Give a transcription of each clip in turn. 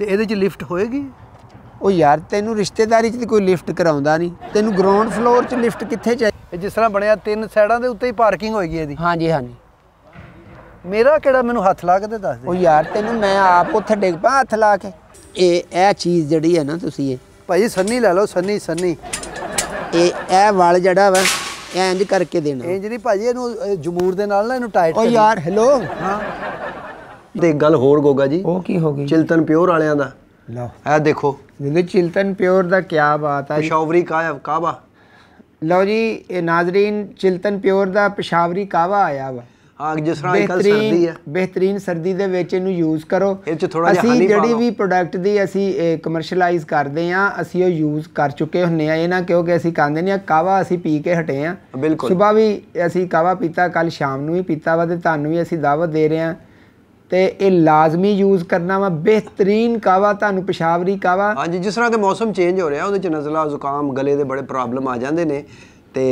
ਤੇ ਇਹਦੇ 'ਚ ਲਿਫਟ ਹੋਏਗੀ? ਉਹ ਯਾਰ ਤੈਨੂੰ ਰਿਸ਼ਤੇਦਾਰੀ 'ਚ ਤਾਂ ਕੋਈ ਲਿਫਟ ਕਰਾਉਂਦਾ ਨਹੀਂ। ਤੈਨੂੰ ਗਰਾਊਂਡ ਫਲੋਰ 'ਚ ਲਿਫਟ ਕਿੱਥੇ ਚਾਹੀਦੀ ਜਿਸ ਤਰ੍ਹਾਂ ਬਣਿਆ ਤਿੰਨ ਸਾਈਡਾਂ ਦੇ ਉੱਤੇ ਹੀ ਪਾਰਕਿੰਗ ਹੋਏਗੀ ਇਹਦੀ। ਹਾਂਜੀ ਹਾਂਜੀ। ਮੇਰਾ ਕਿਹੜਾ ਮੈਨੂੰ ਹੱਥ ਲਾ ਕੇ ਤੇ ਦੱਸ ਉਹ ਦੇ ਯਾਰ ਤੈਨੂੰ ਮੈਂ ਆਪ ਉੱਥੇ ਡਿੱਗ ਪਾ ਹੱਥ ਲਾ ਕੇ। ਇਹ ਇਹ ਚੀਜ਼ ਜਿਹੜੀ ਹੈ ਨਾ ਤੁਸੀਂ ਇਹ। ਭਾਈ ਸੰਨੀ ਲੈ ਲਓ ਸੰਨੀ ਸੰਨੀ। ਇਹ ਇਹ ਵਲ ਜਿਹੜਾ ਵਾ ਇਹ ਇੰਜ ਕਰਕੇ ਦੇਣਾ। ਇਹ ਜਿਹੜੀ ਭਾਜੀ ਇਹਨੂੰ ਇਹ ਜਮੂਰ ਦੇ ਨਾਲ ਨਾ ਇਹਨੂੰ ਟਾਈਟ ਉਹ ਯਾਰ ਹੈਲੋ ਹਾਂ। ਤੇ ਇੱਕ ਗੱਲ ਹੋਰ ਗੋਗਾ ਜੀ। ਉਹ ਕੀ ਹੋ ਗਈ? ਚਿਲਤਨ ਪਿਓਰ ਵਾਲਿਆਂ ਦਾ। ਲਓ। ਇਹ ਦੇਖੋ। ਜਿੰਦੇ ਚਿਲਤਨ ਪਿਓਰ ਦਾ ਕੀ ਬਾਤ ਹੈ। ਪਿਸ਼ਾਵਰੀ ਕਾਬਾ ਲਓ ਜੀ ਇਹ ਨਾਜ਼ਰੀਨ ਚਿਲਤਨ ਪਿਓਰ ਦਾ ਪਿਸ਼ਾਵਰੀ ਕਾਵਾ ਆਇਆ ਵਾ। ਹਾਂ ਜਿਸ ਤਰ੍ਹਾਂ ਕੱਲ੍ਹ ਸਰਦੀ ਹੈ। ਬਿਹਤਰੀਨ ਸਰਦੀ ਦੇ ਵਿੱਚ ਇਹਨੂੰ ਯੂਜ਼ ਕਰੋ। ਇਹ 'ਚ ਥੋੜ੍ਹਾ ਜਿਹਾ ਅਸੀਂ ਜਿਹੜੀ। ਵੀ ਪ੍ਰੋਡਕਟ ਦੀ ਅਸੀਂ ਕਮਰਸ਼ੀਅਲਾਈਜ਼ ਕਰਦੇ ਆ ਅਸੀਂ ਉਹ ਯੂਜ਼ ਕਰ ਚੁੱਕੇ ਹੁੰਨੇ ਆ ਇਹ ਨਾ ਕਿਉਂਕਿ ਅਸੀਂ ਕਹਿੰਦੇ ਨਹੀਂ ਆ ਕਾਵਾ ਅਸੀਂ ਪੀ ਕੇ ਹਟੇ ਆ ਬਿਲਕੁਲ। ਸਵੇਰ ਵੀ ਅਸੀਂ ਕਾਵਾ ਪੀਤਾ ਕੱਲ ਸ਼ਾਮ ਨੂੰ ਵੀ ਪੀਤਾ ਵਾ ਤੇ ਤੁਹਾਨੂੰ ਵੀ ਅਸੀਂ ਦਾਵਤ ਦੇ ਰਹੇ ਆ ਤੇ ਇਹ ਲਾਜ਼ਮੀ ਯੂਜ਼ ਕਰਨਾ ਵਾ ਬਿਹਤਰੀਨ ਕਾਵਾ ਤੁਹਾਨੂੰ ਪਿਸ਼ਾਵਰੀ ਕਾਵਾ ਹਾਂਜੀ ਜਿਸ ਤਰ੍ਹਾਂ ਕਿ ਮੌਸਮ ਚੇਂਜ ਹੋ ਰਿਹਾ ਉਹਦੇ ਚ ਨਜ਼ਲਾ ਜ਼ੁਕਾਮ ਗਲੇ ਦੇ ਬੜੇ ਪ੍ਰੋਬਲਮ ਆ ਜਾਂਦੇ ਨੇ। ਤੇ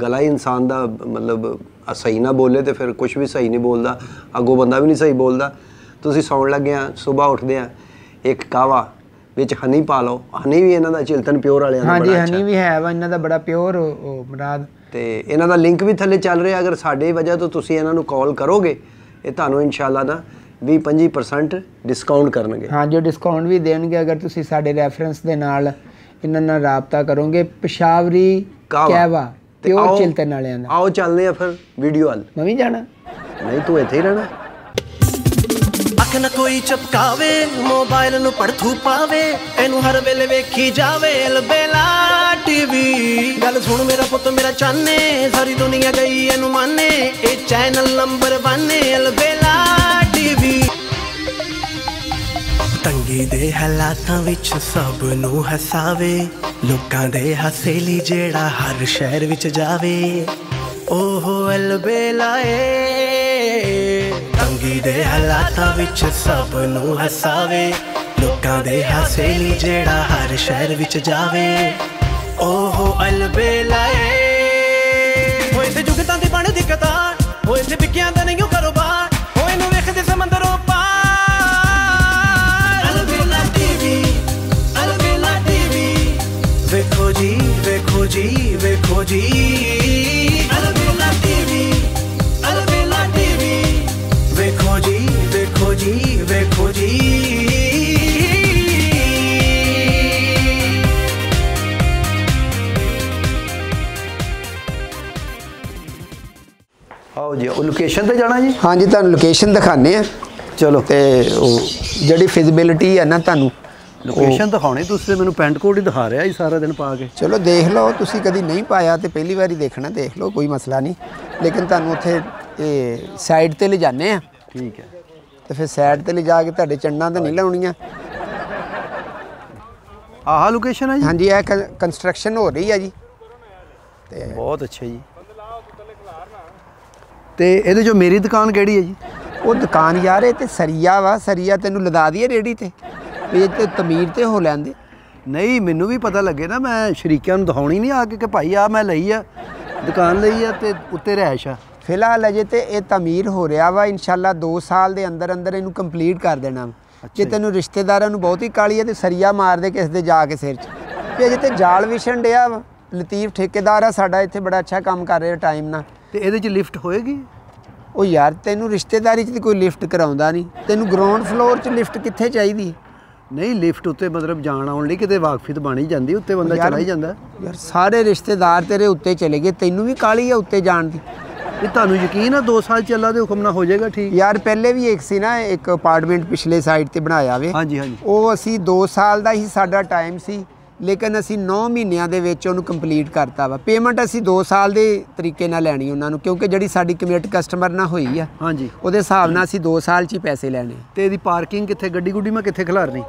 ਗਲਾ ਹੀ ਇਨਸਾਨ ਦਾ ਮਤਲਬ ਸਹੀ ਨਾ ਬੋਲੇ ਤੇ ਫਿਰ ਕੁਝ ਵੀ ਸਹੀ ਨਹੀਂ ਬੋਲਦਾ ਅੱਗੋਂ ਬੰਦਾ ਵੀ ਨਹੀਂ ਸਹੀ ਬੋਲਦਾ। ਤੁਸੀਂ ਸੌਣ ਲੱਗੇ ਆ ਸਵੇਰ ਉੱਠਦੇ ਆ ਇੱਕ ਕਾਵਾ ਵਿੱਚ ਹਨੀ ਪਾ ਲਓ। ਹਨੀ ਵੀ ਇਹਨਾਂ ਦਾ ਚਿਲਤਨ ਪਿਓਰ ਵਾਲਿਆਂ ਦਾ ਹਾਂਜੀ ਹਨੀ ਵੀ ਹੈ ਵਾ ਇਹਨਾਂ ਦਾ ਬੜਾ ਪਿਓਰ ਮੁਰਾਦ। ਤੇ ਇਹਨਾਂ ਦਾ ਲਿੰਕ ਵੀ ਥੱਲੇ ਚੱਲ ਰਿਹਾ ਅਗਰ ਸਾਡੇ ਵਜ੍ਹਾ ਤੋਂ ਤੁਸੀਂ ਇਹਨਾਂ ਨੂੰ ਕਾਲ ਕਰੋਗੇ ਇਹ ਤੁਹਾਨੂੰ ਇਨਸ਼ਾਅੱਲਾ ਨਾ 20-25% ਡਿਸਕਾਊਂਟ ਕਰਨਗੇ। ਹਾਂ ਜੋ ਡਿਸਕਾਊਂਟ ਵੀ ਦੇਣਗੇ ਅਗਰ ਤੁਸੀਂ ਸਾਡੇ ਰੈਫਰੈਂਸ ਦੇ ਨਾਲ ਇਹਨਾਂ ਨਾਲ ਰਾਬਤਾ ਕਰੋਗੇ ਪਿਸ਼ਾਵਰੀ। ਕਹਿਵਾ? ਤੇ ਆਓ- ਚਿਲਤਨ ਵਾਲਿਆਂ ਦਾ। ਆਓ ਚੱਲਦੇ ਆ ਫਿਰ ਵੀਡੀਓ ਵੱਲ। ਮੈਂ ਵੀ ਜਾਣਾ। ਨਹੀਂ ਤੂੰ ਇੱਥੇ ਹੀ ਰਹਿਣਾ। ਅੱਖ ਨਾ ਕੋਈ ਚਪਕਾਵੇ ਮੋਬਾਈਲ ਨੂੰ ਪੜਥੂ ਪਾਵੇ ਇਹਨੂੰ ਹਰ ਵੇਲੇ ਵੇਖੀ ਜਾਵੇ ਲਬੇਲਾ ਟੀਵੀ ਗੱਲ ਸੁਣ ਮੇਰਾ ਪੁੱਤ ਮੇਰਾ ਚਾਨੇ ਸਾਰੀ ਦੁਨੀਆ ਗਈ ਇਹਨੂੰ ਮੰਨੇ ਇਹ ਚੈਨਲ ਨੰਬਰ 1 ਲਬੇਲਾ ਟੀਵੀ ਤੰਗੀ ਦੇ ਹਾਲਾਤਾਂ ਵਿੱਚ ਸਭ ਨੂੰ ਹਸਾਵੇ। ਲੋਕਾਂ ਦੇ ਹਸੇਲੀ ਜਿਹੜਾ ਹਰ ਸ਼ਹਿਰ ਵਿੱਚ ਜਾਵੇ। ਓਹ ਅਲਬੇ ਲਾਏ ਤੰਗੀ ਦੇ ਹਾਲਾਤਾਂ ਵਿੱਚ ਸਭ ਨੂੰ ਹਸਾਵੇ। ਲੋਕਾਂ ਦੇ ਹਾਸੇ ਜਿਹੜਾ ਹਰ ਸ਼ਹਿਰ ਵਿੱਚ ਜਾਵੇ। ਓਹ ਅਲਬੇਲਾ ਏ। ਹੋਏ ਤੇ ਜੁਗਤਾਂ ਦੀ ਬਣ ਦਿੱਕਤਾਂ। ਹੋਏ ਤੇ ਵਿਕਿਆਂ ਦਾ ਨਹੀਂ ਕਾਰੋਬਾਰ। ਸਮੁੰਦਰੋਂ ਪਾਰ। Albela TV Albela TV. ਵੇਖੋ ਜੀ ਵੇਖੋ ਜੀ ਵੇਖੋ ਜੀ। Albela TV Albela TV. ਵੇਖੋ ਜੀ ਵੇਖੋ ਜੀ। ਉਹ ਲੋਕੇਸ਼ਨ ਤੇ ਜਾਣਾ ਜੀ? ਹਾਂਜੀ ਤੁਹਾਨੂੰ ਲੋਕੇਸ਼ਨ ਦਿਖਾਣੇ ਆ ਚਲੋ। ਤੇ ਉਹ ਜਿਹੜੀ ਫਿਜ਼ੀਬਿਲਿਟੀ ਹੈ ਨਾ ਤੁਹਾਨੂੰ ਲੋਕੇਸ਼ਨ ਦਿਖਾਉਣੀ ਤੁਸੀਂ ਮੈਨੂੰ ਪੈਂਟ ਕੋਟ ਹੀ ਦਿਖਾ ਰਿਹਾ ਜੀ ਸਾਰਾ ਦਿਨ ਪਾ ਕੇ। ਚਲੋ ਦੇਖ ਲਓ ਤੁਸੀਂ ਕਦੀ ਨਹੀਂ ਪਾਇਆ ਤੇ ਪਹਿਲੀ ਵਾਰੀ ਦੇਖਣਾ ਦੇਖ ਲਓ ਕੋਈ ਮਸਲਾ ਨਹੀਂ। ਲੇਕਿਨ ਤੁਹਾਨੂੰ ਉੱਥੇ ਇਹ ਸਾਈਡ ਤੇ ਲਿਜਾਣੇ ਆ। ਠੀਕ ਹੈ। ਤੇ ਫਿਰ ਸਾਈਡ ਤੇ ਲਿਜਾ ਕੇ ਤੁਹਾਡੇ ਚੰਡਾਂ ਤਾਂ ਨਹੀਂ ਲਾਉਣੀਆਂ। ਆਹ ਲੋਕੇਸ਼ਨ ਹੈ ਜੀ? ਹਾਂਜੀ ਇਹ ਕੰਸਟਰਕਸ਼ਨ ਹੋ ਰਹੀ ਆ ਜੀ। ਬਹੁਤ ਅੱਛਾ ਜੀ। ਤੇ ਇਹਦੇ ਜੋ ਮੇਰੀ ਦੁਕਾਨ ਕਿਹੜੀ ਹੈ ਜੀ? ਉਹ ਦੁਕਾਨ ਯਾਰ ਇਹ ਤੇ ਸਰੀਆ ਵਾ ਸਰੀਆ ਤੈਨੂੰ ਲਦਾ ਦਈਏ ਰੇੜੀ ਤੇ। ਇਹ ਤੇ ਤਮੀਰ ਤੇ ਹੋ ਲੈਂਦੇ। ਨਹੀਂ ਮੈਨੂੰ ਵੀ ਪਤਾ ਲੱਗੇ ਨਾ ਮੈਂ ਸ਼ਰੀਕਿਆਂ ਨੂੰ ਦਿਖਾਉਣੀ ਨਹੀਂ ਆ ਕੇ ਕਿ ਭਾਈ ਆ ਮੈਂ ਲਈ ਆ ਦੁਕਾਨ ਲਈ ਆ ਤੇ ਉੱਤੇ ਰਹਿਸ਼ ਆ। ਫਿਲਹਾਲ ਅਜੇ ਤੇ ਇਹ ਤਮੀਰ ਹੋ ਰਿਹਾ ਵਾ ਇਨਸ਼ਾਅੱਲਾ 2 ਸਾਲ ਦੇ ਅੰਦਰ ਅੰਦਰ ਇਹਨੂੰ ਕੰਪਲੀਟ ਕਰ ਦੇਣਾ ਜੇ ਤੈਨੂੰ ਰਿਸ਼ਤੇਦਾਰਾਂ ਨੂੰ ਬਹੁਤੀ ਕਾਲੀ ਆ ਤੇ ਸਰੀਆ ਮਾਰ ਦੇ ਕਿਸ ਦੇ ਜਾ ਕੇ ਸਿਰ 'ਚ। ਤੇ ਅਜੇ ਤੇ ਜਾਲ ਵਿਛਣ ਡਿਆ ਵਾ। ਲਤੀਫ ਠੇਕੇਦਾਰ ਆ ਸਾਡਾ ਇੱਥੇ ਬੜਾ ਅੱਛਾ ਕੰਮ ਕਰ ਰਿਹਾ ਟਾਈਮ ਨਾਲ। ਤੇ ਇਹਦੇ 'ਚ ਲਿਫਟ ਹੋਏਗੀ? ਉਹ ਯਾਰ ਤੈਨੂੰ ਰਿਸ਼ਤੇਦਾਰੀ 'ਚ ਕੋਈ ਲਿਫਟ ਕਰਾਉਂਦਾ ਨਹੀਂ। ਤੈਨੂੰ ਗਰਾਊਂਡ ਫਲੋਰ 'ਚ ਲਿਫਟ ਕਿੱਥੇ ਚਾਹੀਦੀ? ਨਹੀਂ ਲਿਫਟ ਉੱਤੇ ਮਤਲਬ ਜਾਣ ਆਉਣ ਲਈ ਕਿਤੇ ਵਾਕਫੀਤ ਬਣੀ ਜਾਂਦੀ ਉੱਤੇ ਬੰਦਾ ਚਲਾ ਹੀ ਜਾਂਦਾ। ਯਾਰ ਸਾਰੇ ਰਿਸ਼ਤੇਦਾਰ ਤੇਰੇ ਉੱਤੇ ਚਲੇ ਗਏ ਤੈਨੂੰ ਵੀ ਕਾਲੀ ਆ ਉੱਤੇ ਜਾਣ ਦੀ? ਇਹ ਤੁਹਾਨੂੰ ਯਕੀਨ ਆ 2 ਸਾਲ ਚ ਅੱਲਾ ਦੇ ਹੁਕਮ ਨਾਲ ਹੋ ਜਾਏਗਾ ਠੀਕ? ਯਾਰ ਪਹਿਲੇ ਵੀ ਇੱਕ ਸੀ ਨਾ ਇੱਕ ਅਪਾਰਟਮੈਂਟ ਪਿਛਲੇ ਸਾਈਡ ਤੇ ਬਣਾਇਆ ਵੇ। ਹਾਂਜੀ ਹਾਂਜੀ। ਉਹ ਅਸੀਂ 2 ਸਾਲ ਦਾ ਹੀ ਸਾਡਾ ਟਾਈਮ ਸੀ। ਲੇਕਿਨ ਅਸੀਂ 9 ਮਹੀਨਿਆਂ ਦੇ ਵਿੱਚ ਉਹਨੂੰ ਕੰਪਲੀਟ ਕਰਤਾ ਵਾ। ਪੇਮੈਂਟ ਅਸੀਂ 2 ਸਾਲ ਦੇ ਤਰੀਕੇ ਨਾਲ ਲੈਣੀ ਉਹਨਾਂ ਨੂੰ ਕਿਉਂਕਿ ਜਿਹੜੀ ਸਾਡੀ ਕਮਿਟ ਕਸਟਮਰ ਨਾਲ ਹੋਈ ਆ ਹਾਂਜੀ। ਉਹਦੇ ਹਿਸਾਬ ਨਾਲ ਅਸੀਂ 2 ਸਾਲ 'ਚ ਹੀ ਪੈਸੇ ਲੈਣੇ। ਤੇ ਇਹਦੀ ਪਾਰਕਿੰਗ ਕਿੱਥੇ ਗੱਡੀ ਗੁੱਡੀ ਮੈਂ ਕਿੱਥੇ ਖਿਲਾਰਨੀ?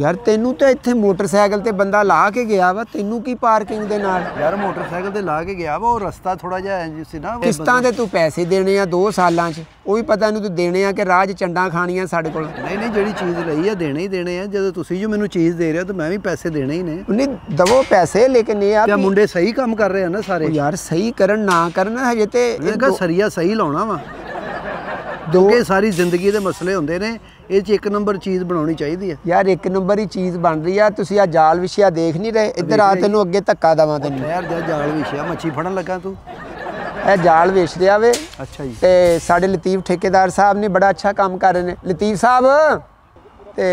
ਯਾਰ ਤੈਨੂੰ ਤਾਂ ਇੱਥੇ ਮੋਟਰਸਾਈਕਲ ਤੇ ਬੰਦਾ ਲਾ ਕੇ ਗਿਆ ਵਾ ਤੈਨੂੰ ਕੀ ਪਾਰਕਿੰਗ ਦੇ ਨਾਲ? ਯਾਰ ਮੋਟਰਸਾਈਕਲ ਤੇ ਲਾ ਕੇ ਗਿਆ ਵਾ ਉਹ ਰਸਤਾ ਥੋੜਾ ਜਿਹਾ ਇੰਜ ਸੀ ਨਾ ਕਿਸ਼ਤਾਂ ਦੇ ਤੂੰ ਪੈਸੇ ਦੇਣੇ ਆ 2 ਸਾਲਾਂ 'ਚ ਉਹ ਵੀ ਪਤਾ ਨਹੀਂ ਤੂੰ ਦੇਣੇ ਆ ਕਿ ਰਾਜ ਚੰਡਾਂ ਖਾਣੀਆਂ ਸਾਡੇ ਕੋਲ। ਨਹੀਂ ਨਹੀਂ ਜਿਹੜੀ ਚੀਜ਼ ਲਈ ਆ ਦੇਣੇ ਹੀ ਦੇਣੇ ਆ ਜਦੋਂ ਤੁਸੀਂ ਜੋ ਮੈਨੂੰ ਚੀਜ਼ ਦੇ ਰਹੇ ਹੋ ਤਾਂ ਮੈਂ ਵੀ ਪੈਸੇ ਦੇਣੇ ਹੀ ਨੇ। ਉਹਨੇ ਦਵੋ ਪੈਸੇ ਲੇਕਿਨ ਇਹ ਆ ਤੇ ਵੀ ਮੁੰਡੇ ਸਹੀ ਕੰਮ ਕਰ ਰਹੇ ਆ ਨਾ ਸਾਰੇ। ਯਾਰ ਸਹੀ ਕਰਨ ਨਾ ਕਰਨ ਹਜੇ ਤੇ ਕਿਹਾ ਸਰੀਆ ਸਹੀ ਲਾਉਣਾ ਵਾ। ਕਿਉਂਕਿ ਸਾਰੀ ਜ਼ਿੰਦਗੀ ਦੇ ਮਸਲੇ ਹੁੰਦੇ ਨੇ ਇਹ ਚ ਇੱਕ ਨੰਬਰ ਚੀਜ਼ ਬਣਾਉਣੀ ਚਾਹੀਦੀ ਹੈ। ਯਾਰ ਇੱਕ ਨੰਬਰ ਹੀ ਚੀਜ਼ ਬਣ ਰਹੀ ਆ। ਤੁਸੀਂ ਆ ਜਾਲ ਵਿਛਿਆ ਦੇਖ ਨਹੀਂ ਰਹੇ। ਇੱਧਰ ਆ ਤੈਨੂੰ ਅੱਗੇ ਧੱਕਾ ਦਵਾਂ ਤੈਨੂੰ। ਯਾਰ ਜਾ ਜਾਲ ਵਿਛਿਆ ਮੱਛੀ ਫੜਨ ਲੱਗਾ ਤੂੰ। ਇਹ ਜਾਲ ਵੇਚ ਰਿਹਾ ਵੇ। ਅੱਛਾ ਜੀ। ਤੇ ਸਾਡੇ ਲਤੀਫ ਠੇਕੇਦਾਰ ਸਾਹਿਬ ਨੇ ਬੜਾ ਅੱਛਾ ਕੰਮ ਕਰ ਰਹੇ ਨੇ। ਲਤੀਫ ਸਾਹਿਬ ਤੇ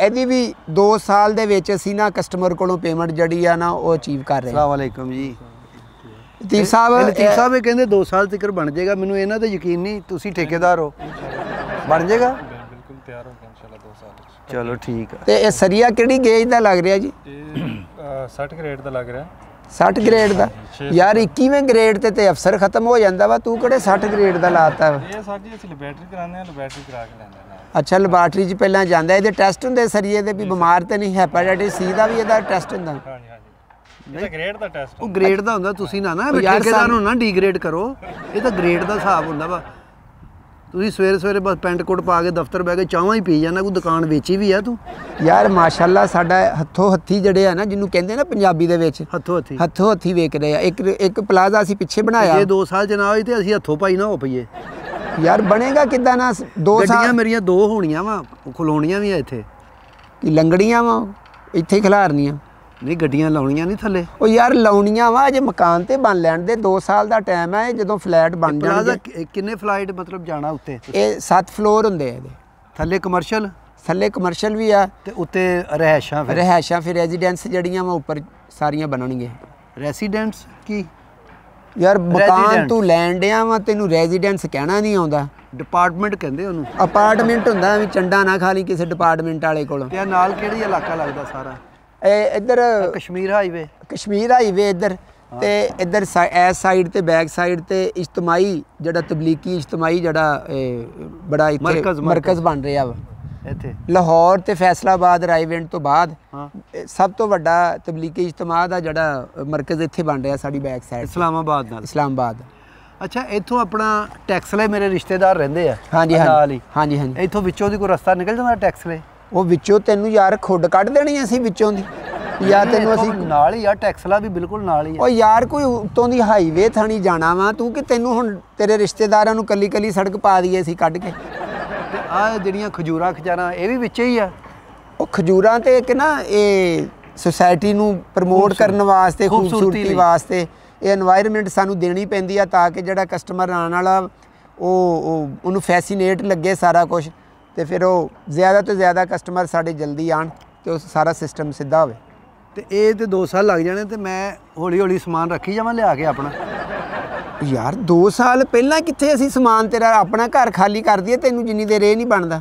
ਇਹਦੀ ਵੀ 2 ਸਾਲ ਦੇ ਵਿੱਚ ਅਸੀਂ ਨਾ ਕਸਟਮਰ ਕੋਲੋਂ ਪੇਮੈਂਟ ਜਿਹੜੀ ਆ ਨਾ ਉਹ ਅਚੀਵ ਕਰ ਰਹੇ ਹਾਂ। ਅਸਲਾਮ ਵਾਲੇਕਮ ਜੀ। ਲਤੀਫ ਸਾਹਿਬ ਲਤੀਫ ਸਾਹਿਬ ਇਹ ਕਹਿੰਦੇ 2 ਸਾਲ ਤੱਕ ਬਣ ਜਾਏਗਾ। ਮੈਨੂੰ ਇਹਨਾਂ ਤੇ ਯਕੀਨ ਨਹੀਂ ਤੁਸੀਂ ਠੇਕੇਦਾਰ ਹੋ। ਬਣ ਜਾਏਗਾ? ਤਿਆਰ ਹੋ ਗਿਆ ਇਨਸ਼ਾਅੱਲਾ 2 ਸਾਲ ਵਿੱਚ। ਚਲੋ ਠੀਕ ਆ। ਤੇ ਇਹ ਸਰੀਆ ਕਿਹੜੀ ਗੇਜ ਦਾ ਲੱਗ ਰਿਹਾ ਜੀ? ਇਹ 60 ਗ੍ਰੇਡ ਦਾ ਲੱਗ ਰਿਹਾ। 60 ਗ੍ਰੇਡ ਦਾ? ਯਾਰ 21ਵੇਂ ਗ੍ਰੇਡ ਤੇ ਤੇ ਅਫਸਰ ਖਤਮ ਹੋ ਜਾਂਦਾ ਵਾ ਤੂੰ ਕਿਹੜੇ 60 ਗ੍ਰੇਡ ਦਾ ਲਾਤਾ ਇਹ ਸਰ ਜੀ ਅਸੀਂ ਲੈਬੋਰੇਟਰੀ ਕਰਾਉਂਦੇ ਹਾਂ ਲੈਬੋਰੇਟਰੀ ਕਰਾ ਕੇ ਲੈਂਦੇ ਨਾਲ। ਅੱਛਾ ਲੈਬਾਰਟਰੀ 'ਚ ਪਹਿਲਾਂ ਜਾਂਦਾ ਇਹਦੇ ਟੈਸਟ ਹੁੰਦੇ ਸਰੀਏ ਦੇ ਵੀ ਬਿਮਾਰ ਤੇ ਨਹੀਂ ਹੈਪੇਟਾਈਟਿਸ ਸੀ ਦਾ ਵੀ ਇਹਦਾ ਟੈਸਟ ਹੁੰਦਾ। ਹਾਂਜੀ ਹਾਂਜੀ। ਇਹਦਾ ਗ੍ਰੇਡ ਦਾ ਟੈਸਟ ਉਹ ਗ੍ਰੇਡ ਦਾ ਹੁੰਦਾ ਤੁਸੀਂ ਨਾ ਨਾ ਠੇਕੇਦਾਰ ਸਾਨੂੰ- ਨੂੰ ਨਾ ਡੀਗ੍ਰੇਡ ਕਰੋ। ਇਹ ਤਾਂ ਗ੍ਰੇਡ ਦਾ ਹਿਸਾਬ ਹੁੰਦਾ ਵਾ। ਤੁਸੀਂ ਸਵੇਰੇ ਸਵੇਰੇ ਬਸ ਪੈਂਟ ਕੋਟ ਪਾ ਕੇ ਦਫ਼ਤਰ ਬਹਿ ਕੇ ਚਾਹਾਂ ਹੀ ਪੀ ਜਾਂਦਾ ਕੋਈ ਦੁਕਾਨ ਵੇਚੀ ਵੀ ਆ ਤੂੰ? ਯਾਰ ਮਾਸ਼ਾਅੱਲਾ ਸਾਡਾ ਹੱਥੋਂ ਹੱਥੀ ਜਿਹੜੇ ਆ ਨਾ ਜਿਹਨੂੰ ਕਹਿੰਦੇ ਨਾ ਪੰਜਾਬੀ ਦੇ ਵਿੱਚ ਹੱਥੋਂ ਹੱਥੀ। ਹੱਥੋਂ ਹੱਥੀ ਵੇਚ ਰਹੇ ਆ। ਇੱਕ ਇੱਕ ਪਲਾਜ਼ਾ ਅਸੀਂ ਪਿੱਛੇ ਬਣਾਇਆ। ਜੇ 2 ਸਾਲ ਚ ਨਾ ਹੋਈ ਤੇ ਅਸੀਂ ਹੱਥੋਂ ਪਾਈ ਨਾ ਹੋ ਪਈਏ। ਯਾਰ ਬਣੇਗਾ ਕਿੱਦਾਂ ਨਾ ਦੋ ਗੱਡੀਆਂ ਸਾਲ ਮੇਰੀਆਂ ਦੋ ਹੋਣੀਆਂ ਵਾ ਖਲੋਣੀਆਂ ਵੀ ਆ ਇੱਥੇ। ਕੀ ਲੰਗੜੀਆਂ ਵਾ ਇੱਥੇ ਖਿਲਾਰਨੀਆਂ। ਨਹੀਂ ਗੱਡੀਆਂ ਲਾਉਣੀਆਂ ਨਹੀਂ ਥੱਲੇ। ਉਹ ਯਾਰ ਲਾਉਣੀਆਂ ਵਾ ਅਜੇ ਮਕਾਨ ਤੇ ਬਣ ਲੈਣ ਦੇ 2 ਸਾਲ ਦਾ ਟਾਈਮ ਹੈ ਜਦੋਂ ਫਲੈਟ ਬਣ ਜਾਣਗੇ। ਕਿੰਨੇ ਫਲਾਈਟ ਮਤਲਬ ਜਾਣਾ ਉੱਤੇ? ਇਹ 7 ਫਲੋਰ ਹੁੰਦੇ ਆ ਇਹਦੇ। ਥੱਲੇ ਕਮਰਸ਼ੀਅਲ ਥੱਲੇ ਕਮਰਸ਼ੀਅਲ ਵੀ ਆ। ਤੇ ਉੱਤੇ ਰਹਿائشਾਂ ਫਿਰ? ਰਹਿائشਾਂ ਫਿਰ ਰੈਜ਼ੀਡੈਂਸ ਜਿਹੜੀਆਂ ਵਾ ਉੱਪਰ ਸਾਰੀਆਂ ਬਣਨਗੀਆਂ। ਰੈਜ਼ੀਡੈਂਸ ਕੀ? ਯਾਰ ਮਕਾਨ ਤੂੰ ਲੈਣ ਡਿਆ ਵਾ ਤੈਨੂੰ ਰੈਜ਼ੀਡੈਂਸ ਕਹਿਣਾ ਨਹੀਂ ਆਉਂਦਾ। ਡਿਪਾਰਟਮੈਂਟ ਕਹਿੰਦੇ ਉਹਨੂੰ? ਅਪਾਰਟਮੈਂਟ ਹੁੰਦਾ ਵੀ ਚੰਡਾ ਨਾ ਖਾਲੀ ਕਿਸੇ ਡਿਪਾਰਟਮੈਂਟ ਵਾਲੇ ਕੋਲ। ਤੇ ਨਾਲ ਕਿਹੜੀ ਇਲਾਕਾ ਲੱਗਦਾ ਸਾਰਾ? ਇੱਧਰ ਕਸ਼ਮੀਰ ਹਾਈਵੇ ਕਸ਼ਮੀਰ ਹਾਈਵੇ ਇੱਧਰ ਤੇ ਇੱਧਰ ਸਾ- ਇਸ ਸਾਈਡ ਤੇ ਬੈਕ ਸਾਈਡ ਤੇ ਇਜਤਮਾਈ ਜਿਹੜਾ ਤਬਲੀਗੀ ਇਜਤਮਾਈ ਜਿਹੜਾ ਬੜਾ ਇੱਥੇ ਮਰਕਜ਼- ਬਣ ਰਿਹਾ। ਵਾ। ਇੱਥੇ। ਲਾਹੌਰ ਤੇ ਫੈਸਲਾਬਾਦ ਰਾਈਵੈਂਟ ਤੋਂ ਬਾਅਦ ਸਭ ਤੋਂ ਵੱਡਾ ਤਬਲੀਗੀ ਇਜਤਮਾ ਦਾ ਜਿਹੜਾ ਮਰਕਜ਼ ਇੱਥੇ ਬਣ ਰਿਹਾ ਸਾਡੀ ਬੈਕ ਸਾਈਡ ਇਸਲਾਮਾਬਾਦ ਨਾਲ। ਇਸਲਾਮਾਬਾਦ। ਅੱਛਾ ਇੱਥੋਂ ਆਪਣਾ ਟੈਕਸਲੇ ਮੇਰੇ ਰਿਸ਼ਤੇਦਾਰ ਰਹਿੰਦੇ ਆ। ਹਾਂਜੀ ਹਾਂਜੀ। ਹਾਂਜੀ ਹਾਂਜੀ। ਇੱਥੋਂ ਵਿੱਚੋਂ ਦੀ ਕੋਈ ਰਸਤਾ ਨਿਕਲ ਜਾਂਦਾ ਟੈਕਸਲੇ ਉਹ ਵਿੱਚੋਂ ਤੈਨੂੰ ਯਾਰ ਖੁੱਡ ਕੱਢ ਦੇਣੀ ਅਸੀਂ ਵਿੱਚੋਂ ਦੀ। ਯਾਰ ਤੈਨੂੰ ਅਸੀਂ ਨਾਲ ਹੀ ਆ ਟੈਕਸਲਾ ਵੀ ਬਿਲਕੁਲ ਨਾਲ ਹੀ ਆ। ਓ ਯਾਰ ਕੋਈ ਉਤੋਂ ਦੀ ਹਾਈਵੇ ਥਾਣੀ ਜਾਣਾ ਵਾ ਤੂੰ ਕਿ ਤੈਨੂੰ ਹੁਣ ਤੇਰੇ ਰਿਸ਼ਤੇਦਾਰਾਂ ਨੂੰ ਕੱਲੀ ਕੱਲੀ ਸੜਕ ਪਾ ਦਈਏ ਅਸੀਂ ਕੱਢ ਕੇ? ਤੇ ਆ ਜਿਹੜੀਆਂ ਖਜੂਰਾ ਖਜਾਰਾ ਇਹ ਵੀ ਵਿੱਚੇ ਹੀ ਆ? ਉਹ ਖਜੂਰਾ ਤੇ ਇੱਕ ਨਾ ਇਹ ਸੋਸਾਇਟੀ ਨੂੰ ਪ੍ਰਮੋਟ ਕਰਨ ਵਾਸਤੇ ਖੂਬਸੂਰਤੀ ਵਾਸਤੇ ਇਹ এনवायरमेंट ਸਾਨੂੰ ਦੇਣੀ ਪੈਂਦੀ ਆ ਤਾਂ ਕਿ ਜਿਹੜਾ ਕਸਟਮਰ ਆਉਣ ਵਾਲਾ ਉਹ ਉਹਨੂੰ ਫੈਸੀਨੇਟ ਲੱਗੇ ਸਾਰਾ ਕੁਝ ਤੇ ਫਿਰ ਉਹ ਜ਼ਿਆਦਾ ਤੋਂ ਜ਼ਿਆਦਾ ਕਸਟਮਰ ਸਾਡੇ ਜਲਦੀ ਆਣ ਤੇ ਉਹ ਸਾਰਾ ਸਿਸਟਮ ਸਿੱਧਾ ਹੋਵੇ। ਤੇ ਇਹ ਤੇ 2 ਸਾਲ ਲੱਗ ਜਾਣੇ ਤੇ ਮੈਂ ਹੌਲੀ ਹੌਲੀ ਸਮਾਨ ਰੱਖੀ ਜਾਵਾਂ ਲਿਆ ਕੇ ਆਪਣਾ। ਯਾਰ 2 ਸਾਲ ਪਹਿਲਾਂ ਕਿੱਥੇ ਅਸੀਂ ਸਮਾਨ ਤੇਰਾ ਆਪਣਾ ਘਰ ਖਾਲੀ ਕਰ ਦਈਏ ਤੈਨੂੰ ਜਿੰਨੀ ਦੇਰ ਇਹ ਨਹੀਂ ਬਣਦਾ।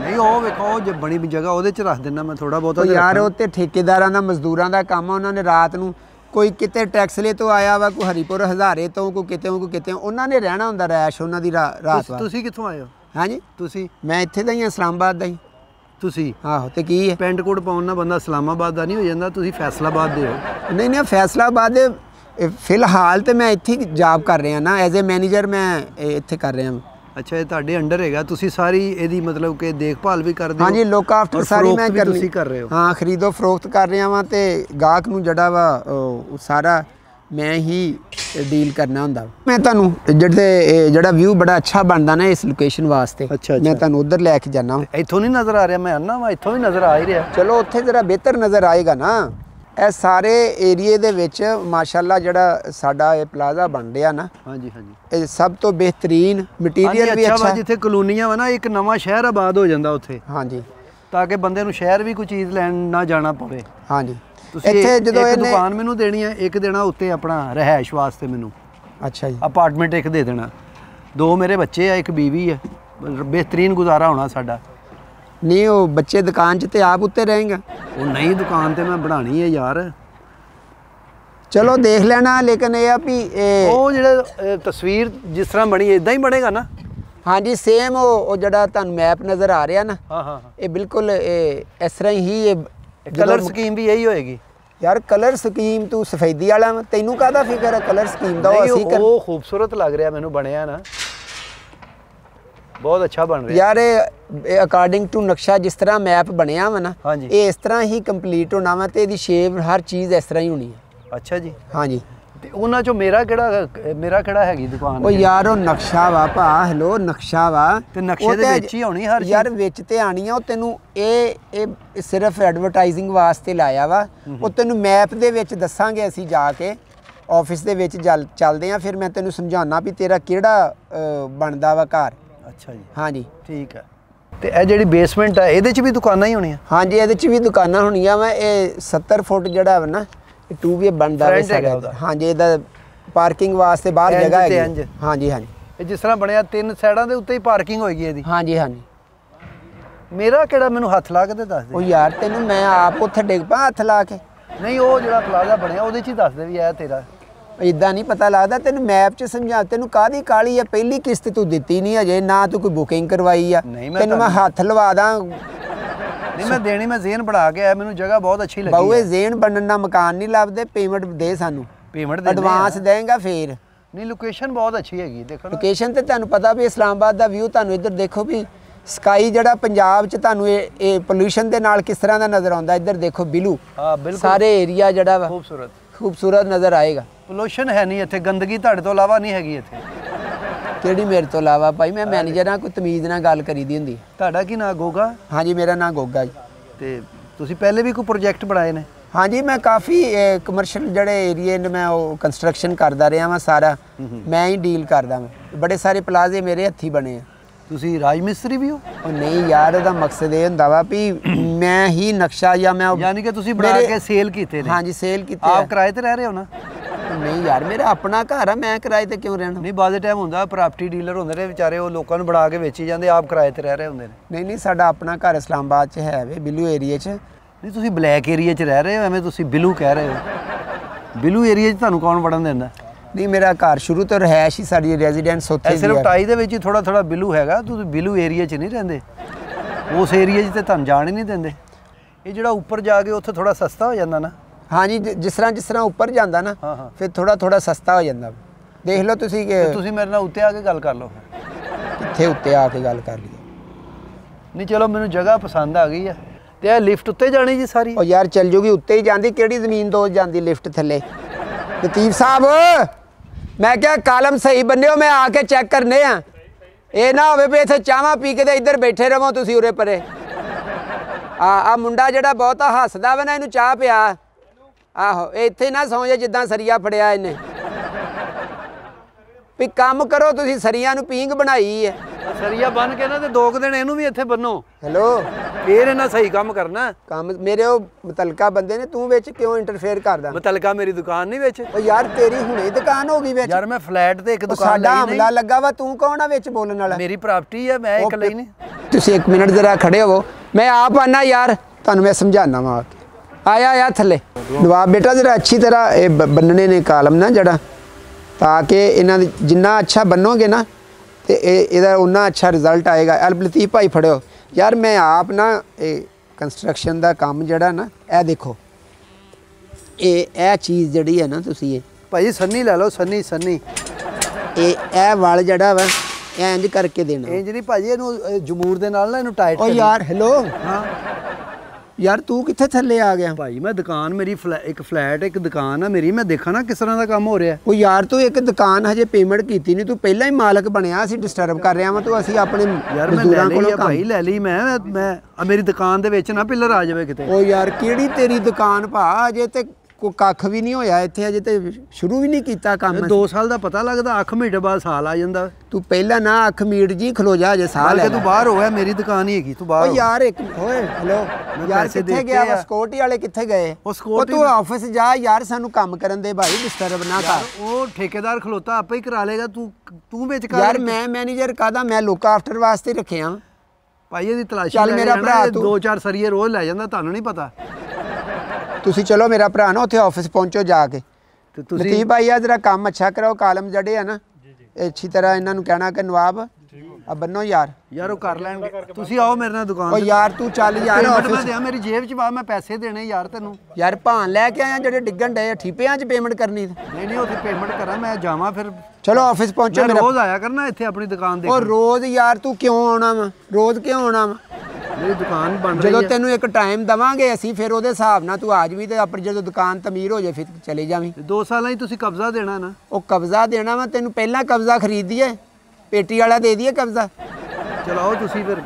ਨਹੀਂ ਉਹ ਵੇਖੋ ਜੇ ਬਣੀ ਵੀ ਜਗ੍ਹਾ ਉਹਦੇ ਚ ਰੱਖ ਦਿੰਦਾ ਮੈਂ ਥੋੜਾ ਬਹੁਤਾ ਯਾਰ। ਉਹ ਤੇ ਠੇਕੇਦਾਰਾਂ ਦਾ ਮਜ਼ਦੂਰਾਂ ਦਾ ਕੰਮ ਆ ਉਹਨਾਂ ਨੇ ਰਾਤ ਨੂੰ ਕੋਈ ਕਿਤੇ ਟੈਕਸਲੇ ਤੋਂ ਆਇਆ ਵਾ ਕੋਈ ਹਰੀਪੁਰ ਹਜ਼ਾਰੇ ਤੋਂ ਕੋਈ ਕਿਤੇ ਕੋਈ ਕਿਤੇ ਉਹਨਾਂ ਨੇ ਰਹਿਣਾ ਹੁੰਦਾ ਰੈਸ਼ ਉਹਨਾਂ ਦੀ ਰਾਤ ਤੁਸੀਂ- ਵਾ ਤੁਸੀਂ ਕਿੱਥੋਂ ਆਏ ਹੋ? ਹਾਂਜੀ ਤੁਸੀਂ ਮੈਂ ਇੱਥੇ ਦਾ ਹੀ ਹਾਂ ਇਸਲਾਮਾਬਾਦ ਦਾ ਹੀ। ਤੁਸੀਂ ਆਹੋ ਤੇ ਕੀ ਹੈ? ਪੈਂਟ ਕੋਟ ਪਾਉਣ ਨਾਲ ਬੰਦਾ ਇਸਲਾਮਾਬਾਦ ਦਾ ਨਹੀਂ ਹੋ ਜਾਂਦਾ ਤੁਸੀਂ ਫੈਸਲਾਬਾਦ ਦੇ ਹੋ। ਨਹੀਂ ਨਹੀਂ ਫੈਸਲਾਬਾਦ ਦੇ ਫਿਲਹਾਲ ਤੇ ਮੈਂ ਇੱਥੇ ਜੌਬ ਕਰ ਰਿਹਾ ਨਾ ਐਜ਼ ਅ ਮੈਨੇਜਰ ਮੈਂ ਇੱਥੇ ਕਰ ਰਿਹਾ ਹਾਂ ਅੱਛਾ ਇਹ ਤੁਹਾਡੇ ਅੰਡਰ ਹੈਗਾ ਤੁਸੀਂ ਸਾਰੀ ਇਹਦੀ ਮਤਲਬ ਕਿ ਦੇਖਭਾਲ ਵੀ ਕਰਦੇ ਹੋ ਹਾਂਜੀ ਲੋਕ ਆਫਟਰ ਸਾਰੀ ਮੈਂ ਕਰਨੀ। ਤੁਸੀਂ ਕਰ ਰਹੇ ਹੋ। ਹਾਂ ਖਰੀਦੋ ਫਰੋਖਤ ਕਰ ਰਿਹਾ ਵਾਂ ਤੇ ਗਾਹਕ ਨੂੰ ਜਿਹੜਾ ਵਾ ਸਾਰਾ ਮੈਂ ਹੀ ਡੀਲ ਕਰਨਾ ਹੁੰਦਾ। ਮੈਂ ਤੁਹਾਨੂੰ ਜਿਹੜੇ ਜਿਹੜਾ ਵਿਊ ਬੜਾ ਅੱਛਾ ਬਣਦਾ ਨਾ ਇਸ ਲੋਕੇਸ਼ਨ ਵਾਸਤੇ। ਮੈਂ ਤੁਹਾਨੂੰ ਉਧਰ ਲੈ ਕੇ ਜਾਣਾ ਇੱਥੋਂ ਨਹੀਂ ਨਜ਼ਰ ਆ ਰਿਹਾ ਮੈਂ ਅੰਨਾ ਵਾ ਇੱਥੋਂ ਵੀ ਨਜ਼ਰ ਆ ਹੀ ਰਿਹਾ। ਚਲੋ ਉੱਥੇ ਜਰਾ ਬਿਹਤਰ ਨਜ਼ਰ ਆਏਗਾ ਨਾ। ਇਹ ਸਾਰੇ ਏਰੀਏ ਦੇ ਵਿੱਚ ਮਾਸ਼ਾਅੱਲਾ ਜਿਹੜਾ ਸਾਡਾ ਇਹ ਪਲਾਜ਼ਾ ਬਣ ਰਿਹਾ ਨਾ ਹਾਂਜੀ ਹਾਂਜੀ। ਇਹ ਸਭ ਤੋਂ ਬਿਹਤਰੀਨ ਮਟੀਰੀਅਲ ਵੀ ਵਾ ਅੱਛਾ। ਜਿੱਥੇ ਕਲੋਨੀਆਂ ਵਾ ਨਾ ਇੱਕ ਨਵਾਂ ਸ਼ਹਿਰ ਆਬਾਦ ਹੋ ਜਾਂਦਾ ਉੱਥੇ। ਹਾਂਜੀ। ਤਾਂ ਕਿ ਬੰਦੇ ਨੂੰ ਸ਼ਹਿਰ ਵੀ ਕੋਈ ਚੀਜ਼ ਲੈਣ ਨਾ ਜਾਣਾ ਪਵੇ। ਹਾਂਜੀ। ਤੁਸੀਂ ਇੱਥੇ ਜਦੋਂ ਇਹਨੇ ਦੁਕਾਨ ਮੈਨੂੰ ਦੇਣੀ ਹੈ ਇੱਕ ਦੇਣਾ ਉੱਤੇ ਆਪਣਾ ਰਹਿائش ਵਾਸਤੇ ਮੈਨੂੰ। ਅੱਛਾ ਜੀ। ਅਪਾਰਟਮੈਂਟ ਇੱਕ ਦੇ ਦੇਣਾ। ਦੋ ਮੇਰੇ ਬੱਚੇ ਆ ਇੱਕ ਬੀਵੀ ਆ। ਬਿਹਤਰੀਨ ਗੁਜ਼ਾਰਾ ਹੋਣਾ ਸਾਡਾ। ਨਹੀਂ ਉਹ ਬੱਚੇ ਦੁਕਾਨ 'ਚ ਤੇ ਆਪ ਉੱਤੇ ਰਹਿਣਗੇ ਉਹ ਨਹੀਂ ਦੁਕਾਨ ਤੇ ਮੈਂ ਬਣਾਣੀ ਹੈ ਯਾਰ। ਚਲੋ ਦੇਖ ਲੈਣਾ ਲੇਕਿਨ ਇਹ ਆ ਵੀ ਇਹ ਉਹ ਜਿਹੜਾ ਤਸਵੀਰ ਜਿਸ ਤਰ੍ਹਾਂ ਬਣੀ ਇਦਾਂ ਹੀ ਬਣੇਗਾ ਨਾ? ਹਾਂਜੀ ਸੇਮ ਉਹ ਜਿਹੜਾ ਤੁਹਾਨੂੰ ਮੈਪ ਨਜ਼ਰ ਆ ਰਿਹਾ ਨਾ ਹਾਂ ਹਾਂ ਇਹ ਬਿਲਕੁਲ ਇਸ ਤਰ੍ਹਾਂ ਹੀ ਇਹ ਕਲਰ ਸਕੀਮ ਵੀ ਇਹੀ ਹੋਏਗੀ। ਯਾਰ ਕਲਰ ਸਕੀਮ ਤੂੰ ਸਫੈਦੀ ਵਾਲਾ ਤੈਨੂੰ ਕਾਹਦਾ ਫਿਕਰ ਹੈ? ਕਲਰ ਸਕੀਮ ਦਾ ਉਹ ਅਸੀਂ ਕਰ ਉਹ ਖੂਬਸੂਰਤ ਲੱਗ ਰਿਹਾ ਮੈਨੂੰ ਬਣਿਆ ਨਾ। ਬਹੁਤ ਅੱਛਾ ਬਣ ਰਿਹਾ। ਯਾਰ ਇਹ ਅਕਾਰਡਿੰਗ ਟੂ ਨਕਸ਼ਾ ਜਿਸ ਤਰ੍ਹਾਂ ਮੈਪ ਬਣਿਆ ਵਾ ਨਾ। ਇਹ ਇਸ ਤਰ੍ਹਾਂ ਹੀ ਕੰਪਲੀਟ ਹੋਣਾ ਵਾ ਤੇ ਇਹਦੀ ਸ਼ੇਪ ਹਰ ਚੀਜ਼ ਇਸ ਤਰ੍ਹਾਂ ਹੀ ਹੋਣੀ ਹੈ। ਅੱਛਾ ਜੀ। ਹਾਂਜੀ। ਤੇ ਉਹਨਾਂ ਚੋਂ ਮੇਰਾ ਕਿਹੜਾ ਮੇਰਾ ਕਿਹੜਾ ਹੈਗੀ ਦੁਕਾਨ ਉਹ ਯਾਰ ਉਹ ਨਕਸ਼ਾ ਵਾ ਭਾ ਹੈਲੋ ਨਕਸ਼ਾ ਵਾ। ਤੇ ਨਕਸ਼ੇ ਦੇ ਵਿੱਚ ਹੀ ਹੋਣੀ ਹਰ ਯਾਰ ਵਿੱਚ ਤੇ ਆਣੀ ਆ ਉਹ ਤੈਨੂੰ ਇਹ ਇਹ ਸਿਰਫ ਐਡਵਰਟਾਈਜ਼ਿੰਗ ਵਾਸਤੇ ਲਾਇਆ ਵਾ। ਉਹ ਤੈਨੂੰ ਮੈਪ ਦੇ ਵਿੱਚ ਦੱਸਾਂਗੇ ਅਸੀਂ ਜਾ ਕੇ। ਆਫਿਸ ਦੇ ਵਿੱਚ ਚੱਲ- ਚੱਲਦੇ ਆ ਫਿਰ ਮੈਂ ਤੈਨੂੰ ਸਮਝਾਉਣਾ ਵੀ ਤੇਰਾ ਕਿਹੜਾ ਬਣਦਾ ਵਾ ਘਰ। ਅੱਛਾ ਜੀ। ਹਾਂਜੀ ਠੀਕ ਹੈ ਤੇ ਇਹ ਜਿਹੜੀ ਬੇਸਮੈਂਟ ਆ ਇਹਦੇ ਚ ਵੀ ਦੁਕਾਨਾਂ ਹੀ ਹੋਣੀਆਂ? ਹਾਂਜੀ ਇਹਦੇ ਚ ਵੀ ਦੁਕਾਨਾਂ ਹੋਣੀਆਂ ਵਾ। ਇਹ 70 ਫੁੱਟ ਜਿਹੜਾ ਵਾ ਨਾ 2 ਵੀ ਬਣਦਾ ਵਾ ਸਾਡਾ। ਹਾਂਜੀ ਇਹਦਾ ਪਾਰਕਿੰਗ ਵਾਸਤੇ ਬਾਹਰ ਜਗ੍ਹਾ ਹੈਗੀ। ਹਾਂਜੀ ਹਾਂਜੀ। ਇਹ ਜਿਸ ਤਰ੍ਹਾਂ ਬਣਿਆ ਤਿੰਨ ਸਾਈਡਾਂ ਦੇ ਉੱਤੇ ਹੀ ਪਾਰਕਿੰਗ ਹੋਏਗੀ ਇਹਦੀ। ਹਾਂਜੀ ਹਾਂਜੀ। ਮੇਰਾ ਕਿਹੜਾ ਮੈਨੂੰ ਹੱਥ ਲਾ ਕੇ ਤੇ ਦੱਸ ਉਹ ਦੇ ਯਾਰ ਤੈਨੂੰ ਮੈਂ ਆਪ ਉੱਥੇ ਡਿੱਗ ਪਾ ਹੱਥ ਲਾ ਕੇ। ਨਹੀਂ ਉਹ ਜਿਹੜਾ ਪਲਾਜ਼ਾ ਬਣਿਆ ਉਹਦੇ ਚ ਹੀ ਦੱਸ ਦੇ ਵੀ ਇਹ ਤੇਰਾ। ਇਦਾਂ ਨਹੀਂ ਪਤਾ ਲੱਗਦਾ ਤੈਨੂੰ ਮੈਪ 'ਚ ਸਮਝਾ ਤੈਨੂੰ ਕਾਦੀ ਕਾਲੀ ਆ? ਪਹਿਲੀ ਕਿਸ਼ਤ ਤੂੰ ਦਿੱਤੀ ਨਹੀਂ ਅਜੇ ਨਾ ਤੂੰ ਕੋਈ ਬੁਕਿੰਗ ਕਰਵਾਈ ਆ। ਤੈਨੂੰ ਮੈਂ ਹੱਥ ਲਵਾ ਦਾਂ ਨਹੀਂ ਮੈਂ ਦੇਣੀ ਮੈਂ ਜ਼ੇਨ ਬਣਾ ਕੇ ਆਇਆ ਮੈਨੂੰ ਜਗ੍ਹਾ ਬਹੁਤ ਅੱਛੀ ਲੱਗੀ ਬਾਊਏ ਜ਼ੇਨ ਬਣਨ ਦਾ ਮਕਾਨ ਨਹੀਂ ਲੱਭਦੇ ਪੇਮੈਂਟ ਦੇ ਸਾਨੂੰ। ਪੇਮੈਂਟ ਦੇ ਐਡਵਾਂਸ ਦੇਂਗਾ ਫੇਰ। ਨਹੀਂ ਲੋਕੇਸ਼ਨ ਬਹੁਤ ਅੱਛੀ ਹੈਗੀ ਦੇਖੋ ਲੋਕੇਸ਼ਨ ਤੇ ਤੁਹਾਨੂੰ ਪਤਾ ਵੀ ਇਸਲਾਮਾਬਾਦ ਦਾ ਵਿਊ ਤੁਹਾਨੂੰ ਇੱਧਰ ਦੇਖੋ ਵੀ ਸਕਾਈ ਜਿਹੜਾ ਪੰਜਾਬ 'ਚ ਤੁਹਾਨੂੰ ਇਹ ਇਹ ਪੋਲੂਸ਼ਨ ਦੇ ਨਾਲ ਕਿਸ ਤਰ੍ਹਾਂ ਦਾ ਨਜ਼ਰ ਆਉਂਦਾ ਇੱਧਰ ਦੇਖੋ ਬਿਲੂ। ਹਾਂ ਬਿਲਕੁਲ। ਸਾਰੇ ਏਰੀਆ ਜਿਹੜਾ ਵਾ ਖੂਬਸੂਰਤ। ਖੂਬਸੂਰਤ ਨਜ਼ਰ ਆਏਗਾ। ਪੋਲੂਸ਼ਨ ਹੈ ਨਹੀਂ ਇੱਥੇ ਗੰਦਗੀ ਤੁਹਾਡੇ ਤੋਂ ਇਲਾਵਾ ਨਹੀਂ ਹੈਗੀ ਇੱਥੇ। ਕਿਹੜੀ ਮੇਰੇ ਤੋਂ ਇਲਾਵਾ ਭਾਈ? ਮੈਂ ਮੈਨੇਜਰ ਨਾਲ ਕੋਈ ਤਮੀਜ਼ ਨਾਲ ਗੱਲ ਕਰੀਦੀ ਹੁੰਦੀ। ਤੁਹਾਡਾ ਕੀ ਨਾਂ ਗੋਗਾ? ਹਾਂਜੀ ਮੇਰਾ ਨਾਮ ਗੋਗਾ ਜੀ। ਤੇ ਤੁਸੀਂ ਪਹਿਲੇ ਵੀ ਕੋਈ ਪ੍ਰੋਜੈਕਟ ਬਣਾਏ ਨੇ? ਹਾਂਜੀ ਮੈਂ ਕਾਫੀ ਕਮਰਸ਼ੀਅਲ ਜਿਹੜੇ ਏਰੀਏ ਨੇ ਮੈਂ ਉਹ ਕੰਸਟਰਕਸ਼ਨ ਕਰਦਾ ਰਿਹਾ ਵਾਂ ਸਾਰਾ। ਮੈਂ ਹੀ ਡੀਲ ਕਰਦਾ ਵਾਂ। ਬੜੇ ਸਾਰੇ ਪਲਾਜ਼ੇ ਮੇਰੇ ਹੱਥੀ ਬਣੇ ਆ। ਤੁਸੀਂ ਰਾਜ ਮਿਸਤਰੀ ਵੀ ਹੋ? ਉਹ ਨਹੀਂ ਯਾਰ ਉਹਦਾ ਮਕਸਦ ਇਹ ਹੁੰਦਾ ਵਾ ਵੀ ਮੈਂ ਹੀ ਨਕਸ਼ਾ ਜਾਂ ਮੈਂ ਯਾਨੀ ਕਿ ਤੁਸੀਂ ਬਣਾ ਕੇ ਸੇਲ ਕੀਤੇ ਨੇ। ਹਾਂਜੀ ਸੇਲ ਕੀਤੇ ਆਪ। ਕਿਰਾਏ ਤੇ ਰਹਿ ਰਹੇ ਹੋ ਨਾ? ਨਹੀਂ ਯਾਰ ਮੇਰਾ ਆਪਣਾ ਘਰ ਆ ਮੈਂ ਕਿਰਾਏ ਤੇ ਕਿਉਂ ਰਹਿਣਾ? ਨਹੀਂ ਬਾਅਦ ਟਾਈਮ ਹੁੰਦਾ ਪ੍ਰਾਪਰਟੀ ਡੀਲਰ ਹੁੰਦੇ ਨੇ ਵਿਚਾਰੇ ਉਹ ਲੋਕਾਂ ਨੂੰ ਬਣਾ ਕੇ ਵੇਚੀ ਜਾਂਦੇ ਆਪ ਕਿਰਾਏ ਤੇ ਰਹਿ ਰਹੇ ਹੁੰਦੇ ਨੇ। ਨਹੀਂ ਨਹੀਂ ਸਾਡਾ ਆਪਣਾ ਘਰ ਇਸਲਾਮਾਬਾਦ 'ਚ ਹੈ ਵੇ ਬਿਲੂ ਏਰੀਆ 'ਚ। ਨਹੀਂ ਤੁਸੀਂ ਬਲੈਕ ਏਰੀਆ 'ਚ ਰਹਿ ਰਹੇ ਹੋ ਐਵੇਂ ਤੁਸੀਂ ਬਿਲੂ ਕਹਿ ਰਹੇ ਹੋ। ਬਿਲੂ ਏਰੀਆ 'ਚ ਤੁਹਾਨੂੰ ਕੌਣ ਵੜਨ ਦਿੰਦਾ? ਨਹੀਂ ਮੇਰਾ ਘਰ ਸ਼ੁਰੂ ਤੋਂ ਰਹਿਸ਼ ਹੀ ਸਾਡੀ ਰੈਜ਼ੀਡੈਂਸ ਉੱਥੇ ਹੀ ਹੈ ਸਿਰਫ ਟਾਈ ਦੇ ਵਿੱਚ ਹੀ ਥੋੜਾ ਥੋੜਾ ਬਿਲੂ ਹੈਗਾ ਤੁਸੀਂ ਬਿਲੂ ਏਰੀਆ 'ਚ ਨਹੀਂ ਰਹਿੰਦੇ। ਉਸ ਏਰੀਆ 'ਚ ਤੇ ਤੁਹਾਨੂੰ ਜਾਣ ਹੀ ਨਹੀਂ ਦਿੰਦੇ। ਇਹ ਜਿਹੜਾ ਉੱਪਰ ਜਾ ਕੇ ਉੱਥੇ ਥੋੜਾ ਸਸਤਾ ਹੋ ਜਾਂਦਾ ਨਾ। ਹਾਂਜੀ ਜਿਸ ਤਰ੍ਹਾਂ ਜਿਸ ਤਰ੍ਹਾਂ ਉੱਪਰ ਜਾਂਦਾ ਨਾ। ਫਿਰ ਥੋੜਾ ਥੋੜਾ ਸਸਤਾ ਹੋ ਜਾਂਦਾ। ਦੇਖ ਲਓ ਤੁਸੀਂ ਕਿ ਤੁਸੀਂ ਮੇਰੇ ਨਾਲ ਉੱਤੇ ਆ ਕੇ ਗੱਲ ਕਰ ਲਓ ਕਿੱਥੇ ਉੱਤੇ ਆ ਕੇ ਗੱਲ ਕਰ ਲਈਏ? ਨਹੀਂ ਚਲੋ ਮੈਨੂੰ ਜਗ੍ਹਾ ਪਸੰਦ ਆ ਗਈ ਆ। ਤੇ ਇਹ ਲਿਫਟ ਉੱਤੇ ਜਾਣੀ ਜੀ ਸਾਰੀ? ਉਹ ਯਾਰ ਚੱਲ ਜੂਗੀ ਉੱਤੇ ਹੀ ਜਾਂਦੀ ਕਿਹੜੀ ਜ਼ਮੀਨ ਤੋਂ ਜਾਂਦੀ ਲਿਫਟ ਥੱਲੇ? ਲਤੀਫ ਸਾਹਿਬ ਮੈਂ ਕਿਹਾ ਕਾਲਮ ਸਹੀ ਬੰਨਿਓ ਮੈਂ ਆ ਕੇ ਚੈੱਕ ਕਰਨੇ ਆ। ਇਹ ਨਾ ਹੋਵੇ ਵੀ ਇੱਥੇ ਚਾਹਾਂ ਪੀ ਕੇ ਤੇ ਇੱਧਰ ਬੈਠੇ ਰਹੋ ਤੁਸੀਂ ਉਰੇ ਪਰੇ। ਆ ਆ ਮੁੰਡਾ ਜਿਹੜਾ ਬਹੁਤਾ ਹੱਸਦਾ ਵਾ ਨਾ ਇਹਨੂੰ ਚਾਹ ਪਿਆ। ਆਹੋ ਇੱਥੇ ਨਾ ਸੌਂ ਜਾ ਜਿੱਦਾਂ ਸਰੀਆ ਫੜਿਆ ਇਹਨੇ। ਵੀ ਕੰਮ ਕਰੋ ਤੁਸੀਂ ਸਰੀਆ ਨੂੰ ਪੀਂਗ ਬਣਾਈ ਹੈ ਸਰੀਆ ਬੰਨ ਕੇ ਨਾ ਤੇ ਦੋ ਕੁ ਦਿਨ ਇਹਨੂੰ ਵੀ ਇੱਥੇ ਬੰਨੋ। ਹੈਲੋ? ਫੇਰ ਇਹਨਾਂ ਸਹੀ ਕੰਮ ਕਰਨਾ। ਕੰਮ ਮੇਰੇ ਉਹ ਮੁਤਲਕਾ ਬੰਦੇ ਨੇ ਤੂੰ ਵਿੱਚ ਕਿਉਂ ਇੰਟਰਫੇਅਰ ਕਰਦਾ? ਮਤਲਕਾ ਮੇਰੀ ਦੁਕਾਨ ਨਹੀਂ ਵਿੱਚ। ਉਹ ਯਾਰ ਤੇਰੀ ਹੁਣੇ ਦੁਕਾਨ ਹੋ ਗਈ ਵਿੱਚ। ਯਾਰ ਮੈਂ ਫਲੈਟ ਤੇ ਇੱਕ ਦੁਕਾਨ ਸਾਡਾ ਲਈ ਹਮਲਾ ਲੱਗਾ ਵਾ ਤੂੰ ਕੌਣ ਆ ਵਿੱਚ ਬੋਲਣ ਵਾਲਾ? ਮੇਰੀ ਪ੍ਰਾਪਰਟੀ ਹੈ ਮੈਂ ਇੱਕ ਲਈ ਨਹੀਂ। ਤੁਸੀਂ ਇੱਕ ਮਿੰਟ ਜ਼ਰਾ ਖੜੇ ਹੋਵੋ। ਮੈਂ ਆਪ ਆਣਾ ਯਾਰ ਤੁਹਾਨੂੰ ਮੈਂ ਸਮਝਾਣਾ ਵਾ। ਆ ਆਇਆ ਆਇਆ ਥੱਲੇ। ਨਵਾਬ ਬੇਟਾ ਜਰਾ ਅੱਛੀ ਤਰ੍ਹਾਂ ਇਹ ਬੰਨਣੇ ਨੇ ਕਾਲਮ ਨਾ ਜਿਹੜਾ ਤਾਂ ਕਿ ਇਹਨਾਂ ਦੀ ਜਿੰਨਾ ਅੱਛਾ ਬੰਨੋਗੇ ਨਾ ਤੇ ਇਹ ਇਹਦਾ ਉਨਾ ਅੱਛਾ ਰਿਜ਼ਲਟ ਆਏਗਾ। ਅਲ ਲਤੀਫ ਭਾਈ ਫੜਿਓ। ਯਾਰ ਮੈਂ ਆਪ ਨਾ ਇਹ ਕੰਸਟਰਕਸ਼ਨ ਦਾ ਕੰਮ ਜਿਹੜਾ ਨਾ ਇਹ ਦੇਖੋ। ਇਹ ਇਹ ਚੀਜ਼ ਜਿਹੜੀ ਹੈ ਨਾ ਤੁਸੀਂ ਇਹ। ਭਾਈ ਸੰਨੀ ਲੈ ਲਓ ਸੰਨੀ ਸੰਨੀ। ਇਹ ਇਹ ਵਲ ਜਿਹੜਾ ਵਾ ਇਹ ਇੰਜ ਕਰਕੇ ਦੇਣਾ। ਇੰਜ ਨਹੀਂ ਭਾਜੀ ਇਹਨੂੰ ਜਮੂਰ ਦੇ ਨਾਲ ਨਾ ਇਹਨੂੰ ਟਾਈਟ ਓ ਯਾਰ ਹੈਲੋ ਹਾਂ। ਯਾਰ ਤੂੰ ਕਿੱਥੇ ਥੱਲੇ ਆ ਗਿਆ? ਭਾਈ ਮੈਂ ਦੁਕਾਨ ਮੇਰੀ ਇੱਕ ਫਲੈਟ ਇੱਕ ਦੁਕਾਨ ਆ ਮੇਰੀ। ਮੈਂ ਦੇਖਾਂ ਨਾ ਕਿਸ ਤਰ੍ਹਾਂ ਦਾ ਕੰਮ ਹੋ ਰਿਹਾ। ਉਹ ਯਾਰ ਤੂੰ ਇੱਕ ਦੁਕਾਨ ਹਜੇ ਪੇਮੈਂਟ ਕੀਤੀ ਨਹੀਂ ਤੂੰ ਪਹਿਲਾਂ ਹੀ ਮਾਲਕ ਬਣਿਆ ਅਸੀਂ ਡਿਸਟਰਬ ਕਰ ਰਿਹਾ ਵਾਂ। ਤੂੰ ਅਸੀਂ ਆਪਣੇ ਯਾਰ ਮੈਂ ਲੈ ਮਜ਼ਦੂਰਾਂ ਲਈ ਕੋਲੋਂ ਭਾਈ ਲੈ ਲਈ ਮੈਂ ਮੈਂ- ਮੇਰੀ ਦੁਕਾਨ ਦੇ ਵਿੱਚ ਨਾ ਪਿੱਲਰ ਆ ਜਾਵੇ ਕਿਤੇ। ਉਹ ਯਾਰ ਕਿਹੜੀ ਤੇਰੀ ਦੁਕਾਨ ਭਾ? ਅਜੇ ਤੇ ਕੋਈ ਕੱਖ ਵੀ ਨਹੀਂ ਹੋਇਆ ਇੱਥੇ ਅਜੇ ਤੇ ਸ਼ੁਰੂ ਵੀ ਨਹੀਂ ਕੀਤਾ ਕੰਮ 2 ਸਾਲ ਦਾ ਪਤਾ ਲੱਗਦਾ ਅੱਖ ਮਹੀਨੇ ਬਾਅਦ ਸਾਲ ਆ ਜਾਂਦਾ। ਤੂੰ ਪਹਿਲਾਂ ਨਾ ਅੱਖ ਮੀਟ ਜੀ ਖਲੋ ਜਾ ਅਜੇ ਸਾਹ ਲੈ ਬਲਕਿ ਤੂੰ। ਬਾਹਰ ਹੋਇਆ ਮੇਰੀ ਦੁਕਾਨ ਹੀ ਹੈਗੀ ਤੂੰ ਬਾਹਰ ਓ ਹੋ। ਯਾਰ ਇੱਕ ਓਏ ਹੈਲੋ ਯਾਰ ਕਿੱਥੇ ਗਿਆ ਵਾ। ਸਿਕਿਉਰਟੀ ਵਾਲੇ ਕਿੱਥੇ ਗਏ? ਉਹ security ਤੂੰ ਆਫਿਸ ਜਾ ਯਾਰ ਸਾਨੂੰ ਕੰਮ ਕਰਨ ਦੇ ਭਾਈ ਡਿਸਟਰਬ ਨਾ ਕਰ ਉਹ ਠੇਕੇਦਾਰ ਖਲੋਤਾ ਆਪੇ ਹੀ ਕਰਾ ਲੇਗਾ ਤੂੰ ਤੂੰ ਵਿੱਚ ਕਰ। ਯਾਰ ਮੈਂ ਮੈਨੇਜਰ ਕਾਦਾ ਮੈਂ ਲੁੱਕ ਆਫਟਰ ਵਾਸਤੇ ਰੱਖਿਆ। ਭਾਈ ਇਹਦੀ ਤਲਾਸ਼ੀ ਚੱਲ ਮੇਰਾ ਭਰਾ ਤੂੰ- ਦੋ ਚਾਰ ਸਰੀਏ ਰੋਜ਼ ਲੈ ਜਾਂਦਾ ਤੁਹਾਨੂੰ ਨਹੀਂ ਪਤਾ। ਤੁਸੀਂ ਚਲੋ ਮੇਰਾ ਭਰਾ ਨਾ ਉੱਥੇ ਆਫਿਸ ਪਹੁੰਚੋ ਜਾ ਕੇ। ਤੇ ਤੁਸੀਂ ਤੁਸੀਂ ਭਾਈ ਆ ਜਰਾ ਕੰਮ ਅੱਛਾ ਕਰਾਓ ਕਾਲਮ ਜੜੇ ਆ ਨਾ। ਇਹ ਅੱਛੀ ਤਰ੍ਹਾਂ ਇਹਨਾਂ ਨੂੰ ਕਹਿਣਾ ਕਿ ਨਵਾਬ ਆ ਬੰਨੋ ਯਾਰ। ਯਾਰ ਉਹ ਕਰ ਲੈਣਗੇ। ਤੁਸੀਂ ਆਓ ਮੇਰੇ ਨਾਲ ਦੁਕਾਨ ਓ ਤੇ। ਯਾਰ ਤੂੰ ਚੱਲ ਯਾਰ ਮੈਂ ਆਫਿਸ ਦਿਆਂ ਮੇਰੀ ਜੇਬ 'ਚ ਪਾ ਮੈਂ ਪੈਸੇ ਦੇਣੇ ਯਾਰ ਤੈਨੂੰ। ਯਾਰ ਭਾਨ ਲੈ ਕੇ ਆਇਆ ਜਿਹੜੇ ਡਿੱਗਣ ਡਏ ਆ ਠੀਪਿਆਂ 'ਚ ਪੇਮੈਂਟ ਕਰਨੀ ਨਹੀਂ ਨਹੀਂ ਉੱਥੇ ਪੇਮੈਂਟ ਕਰਾਂ ਮੈਂ ਜਾਵਾਂ ਫਿਰ। ਚਲੋ ਆਫਿਸ ਪਹੁੰਚੋ ਮੈਂ ਮੇਰਾ ਰੋਜ਼ ਆਇਆ ਕਰਨਾ ਇੱਥੇ ਆਪਣੀ ਦੁਕਾਨ ਦੇ ਉਹ ਰੋਜ਼ ਯਾਰ ਤੂੰ ਕਿਉਂ ਆਉਣਾ ਵਾ? ਰੋਜ਼ ਕਿਉਂ ਆਉਣਾ ਵਾ? ਮੇਰੀ ਦੁਕਾਨ ਬਣ ਰਹੀ ਜਦੋਂ ਹੈ। ਤੈਨੂੰ ਇੱਕ ਟਾਈਮ ਦਵਾਂਗੇ ਅਸੀਂ ਫਿਰ ਉਹਦੇ ਹਿਸਾਬ ਨਾਲ ਤੂੰ ਆ ਜਾਵੀਂ ਤੇ ਆਪਣੀ ਜਦੋਂ ਦੁਕਾਨ ਤਮੀਰ ਹੋ ਜਾਏ ਫਿਰ ਚਲੇ ਜਾਵੀਂ। ਤੇ ਦੋ ਸਾਲਾਂ ਹੀ ਤੁਸੀਂ ਕਬਜ਼ਾ ਦੇਣਾ ਨਾ। ਉਹ ਕਬਜ਼ਾ ਦੇਣਾ ਵਾ ਤੈਨੂੰ ਪਹਿਲਾਂ ਕਬਜ਼ਾ ਖਰੀਦ ਦਈਏ ਪੇਟੀ ਵਾਲਾ ਦੇ ਦਈਏ ਕਬਜ਼ਾ। ਚਲਾਓ ਤੁਸੀਂ ਫਿਰ।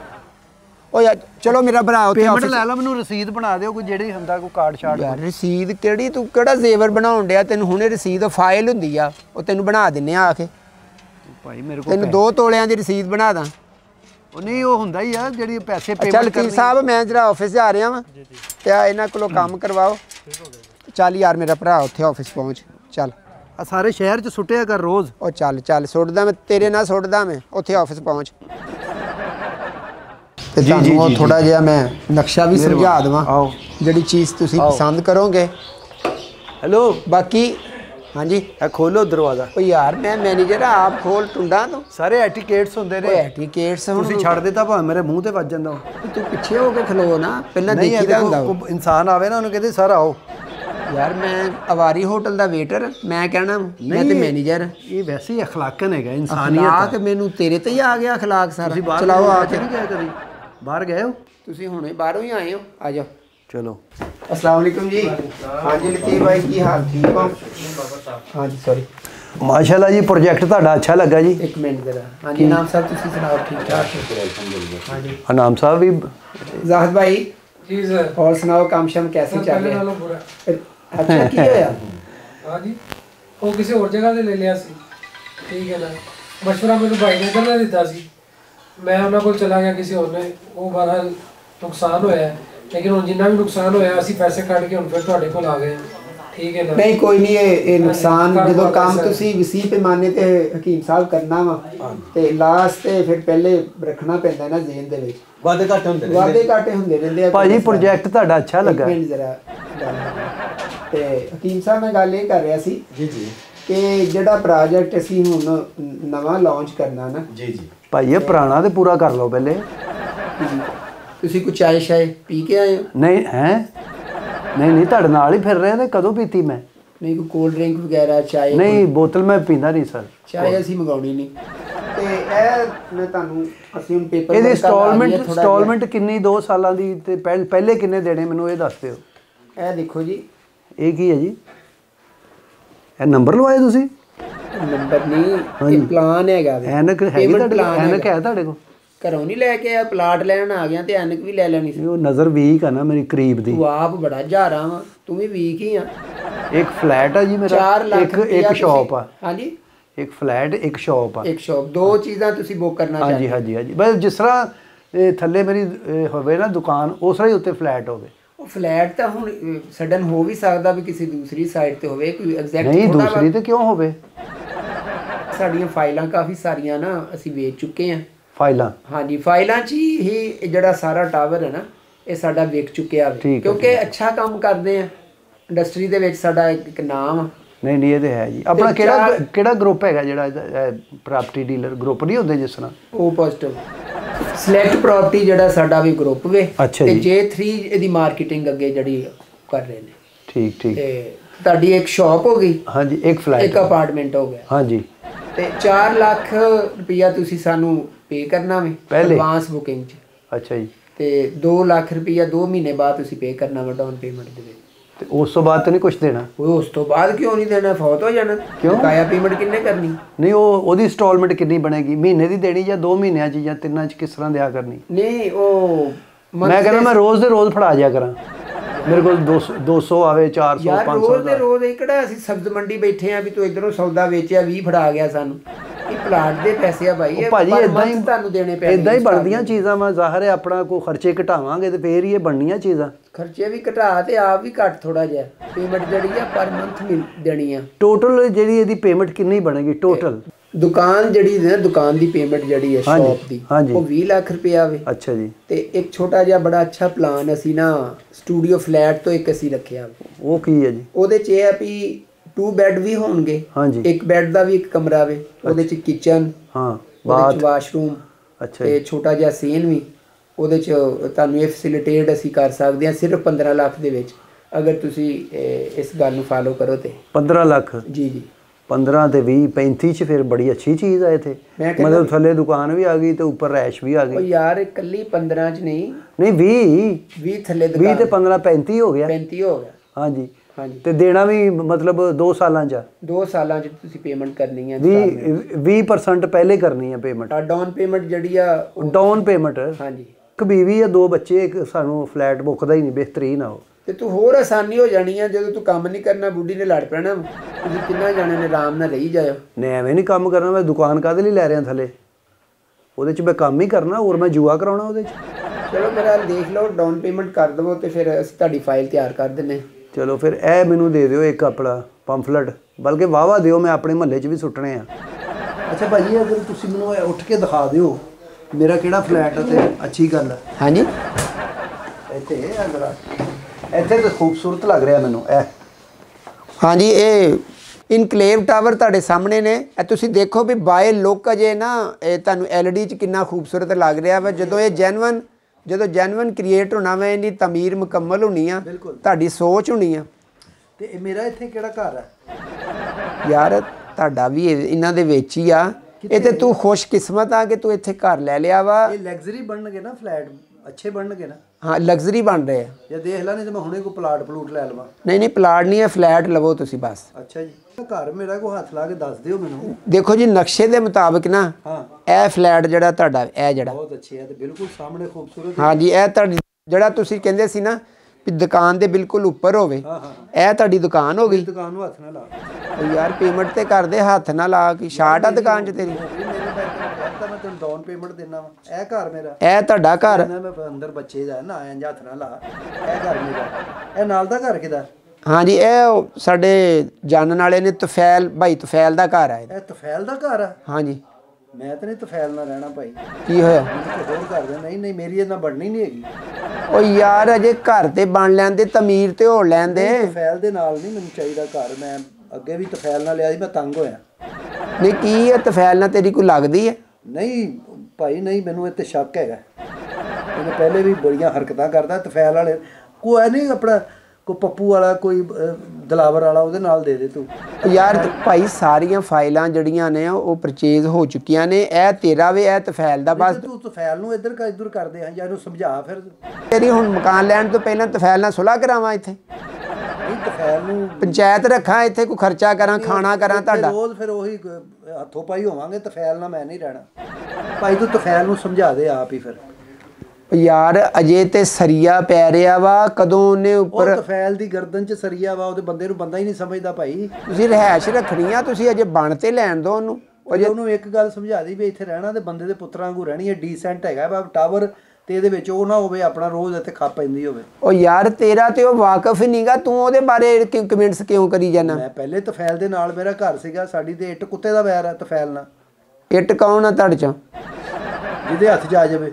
ਉਹ ਯਾਰ ਚਲੋ ਮੇਰਾ ਭਰਾ ਉੱਥੇ ਪੇਮੈਂਟ ਲੈ ਲਓ ਮੈਨੂੰ ਰਸੀਦ ਬਣਾ ਦਿਓ ਕੋਈ ਜਿਹੜੀ ਹੁੰਦਾ ਕੋਈ ਕਾਰਡ ਸ਼ਾਰਟ ਯਾਰ ਰਸੀਦ ਕਿਹੜੀ ਤੂੰ ਕਿਹੜਾ ਜ਼ੇਵਰ ਬਣਾਉਣ ਡਿਆ? ਤੈਨੂੰ ਹੁਣੇ ਰਸੀਦ ਫਾਈਲ ਹੁੰਦੀ ਆ ਉਹ ਤੈਨੂੰ ਬਣਾ ਦਿੰਨੇ ਆ ਆ ਕੇ। ਭਾਈ ਮੇਰੇ ਕੋਲ ਤੈਨੂੰ ਦੋ ਤੋਲਿਆਂ ਦੀ ਰਸੀਦ ਬਣਾ ਦਾਂ। ਉਹ ਨਹੀਂ ਉਹ ਹੁੰਦਾ ਹੀ ਆ ਜਿਹੜੀ ਪੈਸੇ ਪੇਮੈਂਟ ਲਤੀਫ ਸਾਹਿਬ ਮੈਂ ਜਰਾ ਆਫਿਸ ਜਾ ਰਿਹਾ ਵਾਂ ਤੇ ਆ ਇਹਨਾਂ ਕੋਲੋਂ ਕੰਮ ਕਰਵਾਓ। ਚੱਲ ਯਾਰ ਮੇਰਾ ਭਰਾ ਉੱਥੇ ਆਫਿਸ ਪਹੁੰਚ। ਚੱਲ। ਆ ਸਾਰੇ ਸ਼ਹਿਰ ਚ ਸੁੱਟਿਆ ਕਰ ਰੋਜ਼। ਉਹ ਚੱਲ ਚੱਲ ਸੁੱਟਦਾ ਮੈਂ ਤੇਰੇ ਨਾਲ ਸੁੱਟਦਾ ਮੈਂ ਉੱਥੇ ਆਫਿਸ ਪਹੁੰਚ। ਤੇ ਜੀ, ਜੀ, ਤੁਹਾਨੂੰ ਥੋੜਾ ਜਿਹਾ ਮੈਂ ਨਕਸ਼ਾ ਵੀ ਸਮਝਾ ਦੇਵਾਂ। ਜਿਹੜੀ ਚੀਜ਼ ਤੁਸੀਂ। ਪਸੰਦ ਕਰੋਗੇ। ਹੈਲੋ ਬਾਕੀ ਹਾਂਜੀ। ਇਹ ਖੋਲੋ ਦਰਵਾਜ਼ਾ। ਉਹ ਯਾਰ ਮੈਂ ਮੈਨੇਜਰ ਆ ਆਪ ਖੋਲ ਟੁੰਡਾ ਤੋਂ। ਸਾਰੇ ਐਟੀਕੇਟਸ ਹੁੰਦੇ ਨੇ। ਐਟੀਕੇਟਸ ਹੁਣ ਤੁਸੀਂ ਛੱਡ ਦਿੱਤਾ ਭਾਵੇਂ ਮੇਰੇ ਮੂੰਹ ਤੇ ਵੱਜ ਜਾਂਦਾ। ਤੂੰ ਪਿੱਛੇ ਹੋ ਕੇ ਖਲੋ ਨਾ ਪਹਿਲਾਂ ਦੇਖੀਦਾ ਦੇਖੋ ਹੁੰਦਾ ਇਨਸਾਨ ਆਵੇ ਨਾ ਉਹਨੂੰ ਕਹਿੰਦੇ ਸਰ ਆਓ। ਯਾਰ ਮੈਂ ਅਵਾਰੀ ਹੋਟਲ ਦਾ ਵੇਟਰ ਮੈਂ ਕਹਿਣਾ ਮੈਂ ਤੇ ਮੈਨੇਜਰ ਇਹ ਵੈਸੇ ਹੀ ਅਖਲਾਕਨ ਹੈਗਾ ਇਨਸਾਨੀਅਤ ਮੈਨੂੰ ਤੇਰੇ ਤੇ ਹੀ ਆ ਗਿਆ ਅਖਲਾਕ ਸਾਰਾ। ਚਲਾਓ ਆ ਕੇ। ਨਹੀਂ ਗਏ ਕਦੀ? ਬਾਹਰ ਗਏ ਹੋ? ਤੁਸੀਂ ਹੁਣੇ ਬਾਹਰੋਂ ਹੀ ਆਏ ਹੋ ਆ ਜਾਓ। ਚਲੋ। ਅਸਲਾਮ ਵਾਲੇਕੁਮ ਜੀ ਹਾਂਜੀ ਲਤੀਫ ਭਾਈ ਕੀ ਹਾਲ ਠੀਕ ਹੋ ਹਾਂਜੀ ਸੌਰੀ ਮਾਸ਼ਾਅੱਲਾ ਜੀ ਪ੍ਰੋਜੈਕਟ ਤੁਹਾਡਾ ਅੱਛਾ ਲੱਗਾ ਜੀ ਇੱਕ ਮਿੰਟ ਜ਼ਰਾ ਹਾਂਜੀ ਨਾਮ ਸਾਹਿਬ ਤੁਸੀਂ ਸੁਣਾਓ ਠੀਕ ਠਾਕ ਹਾਂਜੀ ਹਨਾਮ ਸਾਹਿਬ ਵੀ ਜ਼ਾਹਦ ਭਾਈ जी सर और सुनाओ काम शाम कैसे चल पहले रहे नालों बुरा हैं अच्छा की होया हाँ जी ਉਹ ਕਿਸੇ ਹੋਰ ਜਗ੍ਹਾ ਤੇ ਲੈ ਲਿਆ ਸੀ ਠੀਕ ਹੈ ਨਾ ਮਸ਼ਵਰਾ ਮੈਨੂੰ ਭਾਈ ਨੇ ਕਰਨਾ ਦਿੱਤਾ ਸੀ ਮੈਂ ਉਹਨਾਂ ਕੋਲ ਚਲਾ ਗਿਆ ਕਿਸੇ ਹੋਰ ਨੇ ਉਹ ਬਹਰਹਾਲ ਨੁਕਸਾਨ ਹੋਇਆ ਹੈ। ਲੇਕਿਨ ਹੁਣ ਜਿੰਨਾ ਵੀ ਨੁਕਸਾਨ ਹੋਇਆ ਅਸੀਂ ਪੈਸੇ ਕੱਢ ਕੇ ਹੁਣ ਫਿਰ ਤੁਹਾਡੇ ਕੋਲ ਆ ਗਏ ਹਾਂ। ਠੀਕ ਹੈ ਨਾ? ਨਹੀਂ ਕੋਈ ਨਹੀਂ ਇਹ ਇਹ ਨੁਕਸਾਨ ਜਦੋਂ ਕੰਮ ਤੁਸੀਂ ਵਸੀ ਪੈਮਾਨੇ ਤੇ ਹਕੀਮ ਸਾਹਿਬ ਕਰਨਾ ਵਾ ਤੇ ਲਾਸਟ ਤੇ ਫਿਰ ਪਹਿਲੇ ਰੱਖਣਾ ਪੈਂਦਾ ਨਾ ਜ਼ੇਨ ਦੇ ਵਿੱਚ। ਵਾਦੇ ਘੱਟ ਹੁੰਦੇ ਵਾਦੇ ਘਾਟੇ ਹੁੰਦੇ ਰਹਿੰਦੇ ਆ। ਭਾਜੀ ਪ੍ਰੋਜੈਕਟ ਤੁਹਾਡਾ ਅੱਛਾ ਲੱਗਾ। ਜ਼ਰਾ। ਤੇ ਹਕੀਮ ਸਾਹਿਬ ਮੈਂ ਗੱਲ ਇਹ ਕਰ ਰਿਹਾ ਸੀ ਜੀ ਜੀ। ਕਿ ਜਿਹੜਾ ਪ੍ਰੋਜੈਕਟ ਅਸੀਂ ਹੁਣ ਨਵਾਂ ਲਾਂਚ ਕਰਨਾ ਨਾ ਜੀ ਜੀ। ਭਾਈ ਇਹ ਪੁਰਾਣਾ ਤੇ ਪੂਰਾ ਕਰ ਲਓ ਪਹਿਲੇ। ਤੁਸੀਂ ਕੁਝ ਚਾਏ ਸ਼ਾਏ ਪੀ ਕੇ ਆਏ ਹੋ? ਨਹੀਂ ਹੈ? ਨਹੀਂ ਨਹੀਂ ਤੁਹਾਡੇ ਨਾਲ ਹੀ ਫਿਰ ਰਹੇ ਨੇ ਕਦੋਂ ਪੀਤੀ ਮੈਂ? ਨਹੀਂ ਕੋਈ ਕੋਲਡ ਡਰਿੰਕ ਵਗੈਰਾ ਚਾਏ ਨਹੀਂ ਬੋਤਲ ਮੈਂ ਪੀਂਦਾ ਨਹੀਂ ਸਰ। ਚਾਏ ਅਸੀਂ ਮੰਗਾਉਣੀ ਨਹੀਂ। ਤੇ ਇਹ ਮੈਂ ਤੁਹਾਨੂੰ ਅਸੀਂ ਹੁਣ ਪੇਪਰ ਇਹਦੀ ਇੰਸਟਾਲਮੈਂਟ ਇੰਸਟਾਲਮੈਂਟ ਕਿੰਨੀ 2 ਸਾਲਾਂ ਦੀ ਤੇ ਪਹਿਲੇ ਕਿੰਨੇ ਦੇਣੇ ਮੈਨੂੰ ਇਹ ਦੱਸ ਦਿਓ। ਇਹ ਦੇਖੋ ਜੀ। ਇਹ ਕੀ ਹੈ ਜੀ? ਇਹ ਨੰਬਰ ਲਵਾਇਆ ਤੁਸੀਂ? ਨੰਬਰ ਨਹੀਂ ਇਹ ਪਲਾਨ ਹੈਗਾ। ਐਨਕ ਹੈ ਕੋਲ? ਐਨਕ ਤੁਹਾਡੇ ਕੋਲ? ਘਰੋਂ ਨਹੀਂ ਲੈ ਕੇ ਆ ਪਲਾਟ ਲੈਣ ਆ ਗਿਆ ਤੇ ਐਨਕ ਵੀ ਲੈ ਲੈਣੀ ਸੀ। ਉਹ ਨਜ਼ਰ ਵੀਕ ਆ ਨਾ ਮੇਰੀ ਕਰੀਬ ਦੀ। ਤੂੰ ਆਪ ਬੜਾ ਜਾਰਾ ਵਾ ਤੂੰ ਵੀ ਵੀਕ ਹੀ ਆ। ਇੱਕ ਫਲੈਟ ਆ ਜੀ ਮੇਰਾ 4 ਲੱਖ ਇੱਕ ਇੱਕ ਸ਼ਾਪ ਆ। ਹਾਂਜੀ। ਇੱਕ ਫਲੈਟ ਇੱਕ ਸ਼ਾਪ ਆ। ਇੱਕ ਸ਼ਾਪ ਦੋ ਚੀਜ਼ਾਂ ਤੁਸੀਂ ਬੁੱਕ ਕਰਨਾ ਹਾਂਜੀ ਚਾਹੁੰਦੇ ਹਾਂਜੀ ਹਾਂਜੀ। ਬਸ ਜਿਸ ਤਰ੍ਹਾਂ ਥੱਲੇ ਮੇਰੀ ਹੋਵੇ ਨਾ ਦੁਕਾਨ ਉਸ ਤਰ੍ਹਾਂ ਹੀ ਉੱਤੇ ਫਲੈਟ ਹੋਵੇ। ਉਹ ਫਲੈਟ ਤਾਂ ਹੁਣ ਸਡਨ ਹੋ ਵੀ ਸਕਦਾ ਵੀ ਕਿਸੇ ਦੂਸਰੀ ਸਾਈਡ ਤੇ ਹੋਵੇ ਕੋਈ ਐਗਜ਼ੈਕਟ ਨਹੀਂ ਦੂਸਰੀ ਤੇ ਕਿਉਂ ਹੋਵੇ? ਸਾਡੀਆਂ ਫਾਈਲਾਂ ਕਾਫੀ ਸਾਰੀਆਂ ਨਾ ਅਸੀਂ ਵੇਚ ਚੁੱਕੇ ਆ। ਫਾਈਲਾਂ। ਹਾਂਜੀ ਫਾਈਲਾਂ 'ਚ ਹੀ ਇਹ ਜਿਹੜਾ ਸਾਰਾ ਟਾਵਰ ਹੈ ਨਾ ਇਹ ਸਾਡਾ ਵਿਕ ਚੁੱਕਿਆ ਕਿਉਂਕਿ ਅੱਛਾ ਕੰਮ ਕਰਦੇ ਆ। ਇੰਡਸਟਰੀ ਦੇ ਵਿੱਚ ਸਾਡਾ ਇੱਕ ਨਾਮ। ਨਹੀਂ ਨਹੀਂ ਇਹ ਤੇ ਹੈ ਜੀ। ਆਪਣਾ ਕਿਹੜਾ ਕਿਹੜਾ ਗਰੁੱਪ ਹੈਗਾ ਜਿਹੜਾ ਪ੍ਰਾਪਰਟੀ ਡੀਲਰ ਗਰੁੱਪ ਨਹੀਂ ਹੁੰਦੇ ਜਿਸ ਤਰ੍ਹਾਂ? ਉਹ ਪੋਜ਼ਿਟਿਵ ਸਿਲੈਕਟ ਪ੍ਰਾਪਰਟੀ ਜਿਹੜਾ ਸਾਡਾ ਵੀ ਗਰੁੱਪ ਵੇ। ਤੇ ਜੀ। J3 ਇਹਦੀ ਮਾਰਕੀਟਿੰਗ ਅੱਗੇ ਜਿਹੜੀ ਕਰ ਰਹੇ ਨੇ। ਠੀਕ ਠੀਕ। ਤੇ ਤੁਹਾਡੀ ਇੱਕ ਸ਼ਾਪ ਹੋ ਗਈ। ਹਾਂਜੀ ਇੱਕ ਫਲੈਟ ਇੱਕ ਅਪਾਰਟਮੈਂਟ ਹੋ ਗਿਆ। ਹਾਂਜੀ। ਤੇ 4 ਲੱਖ ਰੁਪਇਆ ਤੁਸੀਂ ਸਾਨੂੰ ਪੇ ਕਰਨਾ ਵੇ? ਐਡਵਾਂਸ ਬੁਕਿੰਗ 'ਚ। ਅੱਛਾ ਜੀ। ਤੇ 2 ਲੱਖ ਰੁਪਇਆ 2 ਮਹੀਨੇ ਬਾਅਦ ਤੁਸੀਂ ਪੇ ਕਰਨਾ ਵਾ ਡਾਊਨ ਪੇਮੈਂਟ ਦੇ ਵਿੱਚ। ਤੇ ਉਸ ਤੋਂ ਬਾਅਦ ਤਾਂ ਨਹੀਂ ਕੁਝ ਦੇਣਾ? ਉਹ ਉਸ ਤੋਂ ਬਾਅਦ ਕਿਉਂ ਨਹੀਂ ਦੇਣਾ? ਫੌਤ ਹੋ ਜਾਣਾ। ਕਿਉਂ? ਕਾਇਆ ਪੇਮੈਂਟ ਕਿੰਨੇ ਕਰਨੀ? ਨਹੀਂ ਉਹ ਉਹਦੀ ਇੰਸਟਾਲਮੈਂਟ ਕਿੰਨੀ ਬਣੇਗੀ? ਮਹੀਨੇ ਦੀ ਦੇਣੀ ਜਾਂ 2 ਮਹੀਨਿਆਂ 'ਚ ਜਾਂ ਤਿੰਨਾਂ 'ਚ ਕਿਸ ਤਰ੍ਹਾਂ ਦਿਆ ਕਰਨੀ? ਨਹੀਂ ਉਹ ਮੈਂ ਕਹਿੰਦਾ ਮੈਂ ਰੋਜ਼ ਦੇ ਰੋਜ਼ ਫੜਾ ਜਾ ਕਰਾਂ। ਮੇਰੇ ਕੋਲ 200 200 ਆਵੇ 400 ਯਾਰ 500 ਰੋਜ਼ ਦੇ ਰੋਜ਼ ਇਹ ਕਿਹੜਾ ਅਸੀਂ ਸਬਜ਼ ਮੰਡੀ ਬੈਠੇ ਆ ਵੀ ਤੂੰ ਇਧਰੋਂ ਸੌਦਾ ਵੇਚਿਆ 20 ਫੜਾ ਗਿਆ ਸਾਨੂੰ। ਇਹ ਪਲਾਟ ਦੇ ਪੈਸੇ ਆ ਭਾਈ ਇਹ ਭਾਜੀ ਇਦਾਂ ਹੀ ਤੁਹਾਨੂੰ ਦੇਣੇ ਪੈਣੇ ਇਦਾਂ ਹੀ ਬਣਦੀਆਂ। ਚੀਜ਼ਾਂ ਵਾ ਜ਼ਾਹਰ ਹੈ ਆਪਣਾ ਕੋ ਖਰਚੇ ਘਟਾਵਾਂਗੇ ਤੇ ਫੇਰ ਹੀ ਇਹ ਬਣਨੀਆਂ ਚੀਜ਼ਾਂ। ਖਰਚੇ ਵੀ ਘਟਾ ਤੇ ਆਪ ਵੀ ਘੱਟ ਥੋੜਾ ਜਿਹਾ। ਪੇਮੈਂਟ ਜਿਹੜੀ ਆ ਪਰ ਮੰਥ ਮਿਲ ਦੇਣੀ ਆ। ਟੋਟਲ ਜਿਹੜੀ ਇਹਦੀ ਪੇਮੈਂਟ ਕਿੰਨੀ ਬਣੇਗੀ? ਟੋਟਲ ਦੁਕਾਨ ਜਿਹੜੀ ਹੈ ਨਾ ਦੁਕਾਨ ਦੀ ਪੇਮੈਂਟ ਜਿਹੜੀ ਹੈ ਸ਼ਾਪ ਦੀ। ਉਹ 20 ਲੱਖ ਰੁਪਇਆ ਵੇ। ਅੱਛਾ ਜੀ। ਤੇ ਇੱਕ ਛੋਟਾ ਜਿਹਾ ਬੜਾ ਅੱਛਾ ਪਲਾਨ ਅਸੀਂ ਨਾ ਸਟੂਡੀਓ ਫਲੈਟ ਤੋਂ ਇੱਕ ਅਸੀਂ ਰੱਖਿਆ ਉਹ ਕੀ ਹੈ ਜੀ? ਉਹਦੇ ਚ ਇਹ ਆ ਵੀ 2 ਬੈੱਡ ਵੀ ਹੋਣਗੇ ਇੱਕ ਬੈੱਡ ਦਾ ਵੀ ਇੱਕ ਕਮਰਾ ਵੇ ਉਹਦੇ ਚ ਕਿਚਨ ਹਾਂ ਵਾਸ਼ਰੂਮ ਅੱਛਾ ਤੇ ਛੋਟਾ ਜਿਹਾ ਸੀਨ ਵੀ ਉਹਦੇ ਚ ਤੁਹਾਨੂੰ ਇਹ ਫੈਸਿਲਿਟੇਟ ਅਸੀਂ ਕਰ ਸਕਦੇ ਹਾਂ ਸਿਰਫ 15 ਲੱਖ ਦੇ ਵਿੱਚ ਅਗਰ ਤੁਸੀਂ ਇਸ ਗੱਲ ਨੂੰ ਫਾਲੋ ਕਰੋ ਤੇ। 15 ਲੱਖ? ਜੀ ਜੀ। 15 ਤੇ 20 35 ਚ ਫਿਰ ਬੜੀ ਅੱਛੀ ਚੀਜ਼ ਆ ਇੱਥੇ। ਮੈਂ ਕਹਿੰਦਾ- ਮਤਲਬ ਥੱਲੇ ਦੁਕਾਨ ਵੀ ਆ ਗਈ ਤੇ ਉੱਪਰ ਰੈਸ਼ ਵੀ ਆ ਉਹ ਗਈ ਯਾਰ ਇਕੱਲੀ 15 ਚ ਨਹੀਂ। ਨਹੀਂ 20 20 ਥੱਲੇ 20 ਤੇ 15 35 ਹੋ ਗਿਆ। 35 ਹੋ ਗਿਆ। ਹਾਂਜੀ। ਹਾਂਜੀ। ਤੇ ਦੇਣਾ ਵੀ ਮਤਲਬ 2 ਸਾਲਾਂ ਚ 2 ਸਾਲਾਂ ਚ ਤੁਸੀਂ ਪੇਮੈਂਟ ਕਰਨੀ ਹੈ 20 20% ਪਹਿਲੇ ਕਰਨੀ ਹੈ ਪੇਮੈਂਟ ਆ ਡਾਊਨ ਪੇਮੈਂਟ ਜਿਹੜੀ ਆ ਉਹ- ਡਾਊਨ ਪੇਮੈਂਟ ਹਾਂਜੀ। ਇੱਕ ਬੀਵੀ ਆ ਦੋ ਬੱਚੇ ਇੱਕ ਸਾਨੂੰ ਫਲੈਟ ਬੁੱਕਦਾ ਹੀ ਨਹੀਂ ਬਿਹਤਰੀਨ ਆ ਉਹ ਤੇ ਤੂੰ ਹੋਰ ਆਸਾਨੀ ਹੋ ਜਾਣੀ ਆ ਜਦੋਂ ਤੂੰ ਕੰਮ ਨਹੀਂ ਕਰਨਾ ਬੁੱਢੀ ਨੇ ਲੜ ਪੈਣਾ ਤੁਸੀਂ ਕਿੰਨਾ ਜਾਣੇ ਨੇ ਆਰਾਮ ਨਾਲ ਰਹੀ ਜਾਇਓ। ਨੇ ਐਵੇਂ ਨਹੀਂ ਕੰਮ ਕਰਨਾ ਮੈਂ ਦੁਕਾਨ ਕਾਹਦੇ ਲਈ ਲੈ ਰਿਹਾ ਥੱਲੇ? ਉਹਦੇ ਚ ਮੈਂ ਕੰਮ ਹੀ ਕਰਨਾ ਹੋਰ ਮੈਂ ਜੂਆ ਕਰਾਉਣਾ ਉਹਦੇ ਚ। ਚਲੋ ਮੇਰਾ ਦੇਖ ਲਓ ਡਾਊਨ ਪੇਮੈਂਟ ਕਰ ਦਵੋ ਤੇ ਫਿਰ ਅਸੀਂ ਤੁਹਾਡੀ ਫਾਈਲ ਤਿਆਰ ਕਰ ਦਿੰਨੇ ਚਲੋ ਫਿਰ ਇਹ ਮੈਨੂੰ ਦੇ ਦਿਓ ਇੱਕ ਆਪਣਾ ਪੰਫਲੇਟ ਬਲਕਿ ਵਾਵਾ ਦਿਓ ਮੈਂ ਆਪਣੇ ਮਹੱਲੇ 'ਚ ਵੀ ਸੁੱਟਣੇ ਆ। ਅੱਛਾ ਭਾਜੀ ਅਗਰ ਤੁਸੀਂ ਮੈਨੂੰ ਉੱਠ ਕੇ ਦਿਖਾ ਦਿਓ ਮੇਰਾ ਕਿਹੜਾ ਫਲੈਟ ਹੈ ਤੇ ਅੱਛੀ ਗੱਲ ਹੈ ਹਾਂਜੀ। ਇੱਥੇ ਇਹ ਜਰਾ। ਇੱਥੇ ਤਾਂ ਖੂਬਸੂਰਤ ਲੱਗ ਰਿਹਾ ਮੈਨੂੰ ਇਹ ਹਾਂਜੀ ਇਹ ਇਨਕਲੇਵ ਟਾਵਰ ਤੁਹਾਡੇ ਸਾਹਮਣੇ ਨੇ। ਇਹ ਤੁਸੀਂ ਦੇਖੋ ਵੀ ਬਾਏ ਲੁੱਕ ਅਜੇ ਨਾ ਇਹ ਤੁਹਾਨੂੰ ਐਲਡੀ ਚ ਕਿੰਨਾ ਖੂਬਸੂਰਤ ਲੱਗ ਰਿਹਾ ਵਾ। ਜਦੋਂ ਇਹ ਜੈਨੂਇਨ ਜਦੋਂ ਜੈਨੂਇਨ ਕ੍ਰੀਏਟ ਹੋਣਾ ਵਾ ਇਹਦੀ ਤਮੀਰ ਮੁਕੰਮਲ ਹੋਣੀ ਆ। ਤੁਹਾਡੀ ਸੋਚ ਹੋਣੀ ਆ। ਤੇ ਇਹ ਮੇਰਾ ਇੱਥੇ ਕਿਹੜਾ ਘਰ ਹੈ ਯਾਰ ਤੁਹਾਡਾ ਵੀ ਇਹ- ਇਹਨਾਂ ਦੇ ਵਿੱਚ ਹੀ ਆ। ਇਹ ਤੇ ਤੂੰ ਖੁਸ਼ਕਿਸਮਤ ਆ ਕਿ ਤੂੰ ਇੱਥੇ ਘਰ ਲੈ ਲਿਆ ਵਾ। ਇਹ ਲਗਜ਼ਰੀ ਬਣਨਗੇ ਨਾ ਫਲੈਟ ਅੱਛੇ ਬਣਨਗੇ ਨਾ। ਹਾਂ ਲਗਜ਼ਰੀ ਬਣ ਰਹੇ ਆ। ਜਾਂ ਦੇਖ ਲੈ ਨਹੀਂ ਤੇ ਮੈਂ ਹੁਣੇ ਕੋਈ ਪਲਾਟ ਪਲੂਟ ਲੈ ਲਵਾਂ। ਨਹੀਂ ਨਹੀਂ ਪਲਾਟ ਨਹੀਂ ਹੈ ਫਲੈਟ ਲਵੋ ਤੁਸੀਂ ਬਸ। ਅੱਛਾ ਜੀ। ਘਰ ਮੇਰਾ ਕੋਈ ਹੱਥ ਲਾ ਕੇ ਦੱਸ ਦਿਓ ਮੈਨੂੰ। ਦੇਖੋ ਜੀ ਨਕਸ਼ੇ ਦੇ ਮੁਤਾਬਕ ਨਾ ਹਾਂ। ਇਹ ਫਲੈਟ ਜਿਹੜਾ ਤੁਹਾਡਾ ਇਹ ਜਿਹੜਾ। ਬਹੁਤ ਅੱਛੇ ਹੈ ਤੇ ਬਿਲਕੁਲ ਸਾਹਮਣੇ ਖੂਬਸੂਰਤ ਹਾਂਜੀ ਇਹ ਤੁਹਾਡੀ ਜਿਹੜਾ ਤੁਸੀਂ ਕਹਿੰਦੇ ਸੀ ਨਾ ਵੀ ਦੁਕਾਨ ਦੇ ਬਿਲਕੁਲ ਉੱਪਰ ਹੋਵੇ ਹਾਂ ਹਾਂ। ਇਹ ਤੁਹਾਡੀ ਦੁਕਾਨ ਹੋ ਗਈ। ਦੁਕਾਨ ਨੂੰ ਹੱਥ ਨਾ ਲਾ। ਯਾਰ ਪੇਮੈਂਟ ਤੇ ਕਰਦੇ ਹੱਥ ਨਾ ਲਾ ਕਿ ਸ਼ਾਰਟ ਆ ਦੁਕਾਨ 'ਚ ਤੇਰੀ? ਮੈਂ ਤੈਨੂੰ ਡਾਊਨ ਪੇਮੈਂਟ ਦੇਣਾ ਵਾ। ਇਹ ਘਰ ਮੇਰਾ। ਇਹ ਤੁਹਾਡਾ ਘਰ? ਨਾ ਮੈਂ ਅੰਦਰ ਬੱਚੇ ਦਾ ਨਾ ਇੰਜ ਹੱਥ ਨਾ ਲਾ। ਇਹ ਘਰ ਮੇਰਾ। ਇਹ ਨਾਲ ਦਾ ਘਰ ਕਿਦਾ ਹਾਂਜੀ ਇਹ ਸਾਡੇ ਜਾਣਨ ਵਾਲੇ ਨੇ ਤਫੈਲ ਭਾਈ ਤਫੈਲ ਦਾ ਘਰ ਆ ਇਹ। ਇਹ ਤਫੈਲ ਦਾ ਘਰ ਆ? ਹਾਂਜੀ। ਮੈਂ ਤਾਂ ਨਹੀਂ ਤਫੈਲ ਨਾਲ ਰਹਿਣਾ ਭਾਈ। ਕੀ ਹੋਇਆ? ਮੈਨੂੰ ਹੋਰ ਕਰ ਦੇ। ਨਹੀਂ ਨਹੀਂ ਮੇਰੀ ਇਹਨਾਂ ਬਣਨੀ ਨਹੀਂ ਹੈਗੀ। ਉਹ ਯਾਰ ਅਜੇ ਘਰ ਤੇ ਬਣ ਲੈਂਦੇ ਤਮੀਰ ਤੇ ਹੋ ਲੈਂਦੇ। ਤਫੈਲ ਦੇ ਨਾਲ ਨਹੀਂ ਮੈਨੂੰ ਚਾਹੀਦਾ ਘਰ। ਮੈਂ ਅੱਗੇ ਵੀ ਤਫੈਲ ਨਾਲ ਲਿਆ ਸੀ ਮੈਂ ਤੰਗ ਹੋਇਆ। ਨਹੀਂ ਕੀ ਹੈ ਤਫੈਲ ਨਾਲ ਤੇਰੀ ਕੋਈ ਲੱਗਦੀ ਹੈ ਨਹੀਂ ਭਾਈ ਨਹੀਂ ਮੈਨੂੰ ਇੱਥੇ ਸ਼ੱਕ ਹੈਗਾ। ਇਹਨੇ ਪਹਿਲੇ ਵੀ ਬੜੀਆਂ ਹਰਕਤਾਂ ਕਰਦਾ ਤਫੈਲ ਵਾਲੇ। ਕੋਈ ਨਹੀਂ ਆਪਣਾ ਕੋਈ ਪੱਪੂ ਵਾਲਾ ਕੋਈ ਦਲਾਵਰ ਵਾਲਾ ਉਹਦੇ ਨਾਲ ਦੇ ਦੇ ਤੂੰ। ਯਾਰ ਭਾਈ ਸਾਰੀਆਂ ਫਾਈਲਾਂ ਜਿਹੜੀਆਂ ਨੇ ਉਹ ਪਰਚੇਜ਼ ਹੋ ਚੁੱਕੀਆਂ ਨੇ। ਇਹ ਤੇਰਾ ਵੇ ਇਹ ਤਫੈਲ ਦਾ ਬਸ ਤੇ ਤੂੰ ਤਫੈਲ ਨੂੰ ਇੱਧਰ ਕਾ ਇੱਧਰ ਕਰਦੇ ਆ ਜਾਂ ਇਹਨੂੰ ਸਮਝਾ ਫਿਰ। ਤੇਰੀ ਹੁਣ ਮਕਾਨ ਲੈਣ ਤੋਂ ਪਹਿਲਾਂ ਤਫੈਲ ਨਾਲ ਸੁਲਾ ਕਰਾਵਾਂ ਇੱਥੇ? ਪੰਚਾਇਤ ਰੱਖਾਂ ਇੱਥੇ ਕੋਈ ਖਰਚਾ ਕਰਾਂ ਖਾਣਾ ਕਰਾਂ ਤੁਹਾਡਾ। ਰੋਜ਼ ਫਿਰ ਉਹੀ ਹੱਥੋਂ ਪਾਈ ਹੋਵਾਂਗੇ ਤਫੈਲ ਨਾਲ ਮੈਂ ਨਹੀਂ ਰਹਿਣਾ। ਭਾਈ ਤੂੰ ਤਫੈਲ ਨੂੰ ਸਮਝਾ ਦੇ ਆਪ ਹੀ ਫਿਰ। ਯਾਰ ਅਜੇ ਤੇ ਸਰੀਆ ਪੈ ਰਿਹਾ ਵਾ ਕਦੋਂ ਉਹਨੇ ਉੱਪਰ ਤਫੈਲ ਦੀ ਗਰਦਨ 'ਚ ਸਰੀਆ ਵਾ ਉਹਦੇ ਬੰਦੇ ਨੂੰ ਬੰਦਾ ਹੀ ਨਹੀਂ ਸਮਝਦਾ ਭਾਈ। ਤੁਸੀਂ ਰਹਿائش ਰੱਖਣੀ ਆ ਤੁਸੀਂ ਅਜੇ ਬਣ ਤੇ ਲੈਣ ਦੋ ਉਹਨੂੰ। ਉਹਨੂੰ ਇੱਕ ਗੱਲ ਸਮਝਾ ਦੀ ਵੀ ਇੱਥੇ ਰਹਿਣਾ ਤੇ ਬੰਦੇ ਦੇ ਪੁੱਤਰਾਂ ਵਾਂਗੂ ਰਹਿਣੀ ਹੈ ਡੀਸੈਂਟ ਹੈਗਾ ਬਾ ਟਾਵਰ ਤੇ ਇਹਦੇ ਵਿੱਚ ਉਹ ਨਾ ਹੋਵੇ ਆਪਣਾ ਰੋਜ਼ ਇੱਥੇ ਖਾ ਪੈਂਦੀ ਹੋਵੇ। ਉਹ ਯਾਰ ਤੇਰਾ ਤੇ ਉਹ ਵਾਕਫ ਹੀ ਨਹੀਂਗਾ ਤੂੰ ਉਹਦੇ ਬਾਰੇ ਕਮੈਂਟਸ ਕਿਉਂ ਕਰੀ ਜਾਣਾ ਮੈਂ ਪਹਿਲੇ ਤਫੈਲ ਦੇ ਨਾਲ ਮੇਰਾ ਘਰ ਸੀਗਾ ਸਾਡੀ ਤੇ ਇੱਟ ਕੁੱਤੇ ਦਾ ਵੈਰ ਹੈ ਤਫੈਲ ਨਾਲ। ਇੱਟ ਕੌਣ ਆ ਤੁਹਾਡੇ ਚੋਂ? ਜਿਹਦੇ ਹੱਥ 'ਚ ਆ ਜਾਵੇ।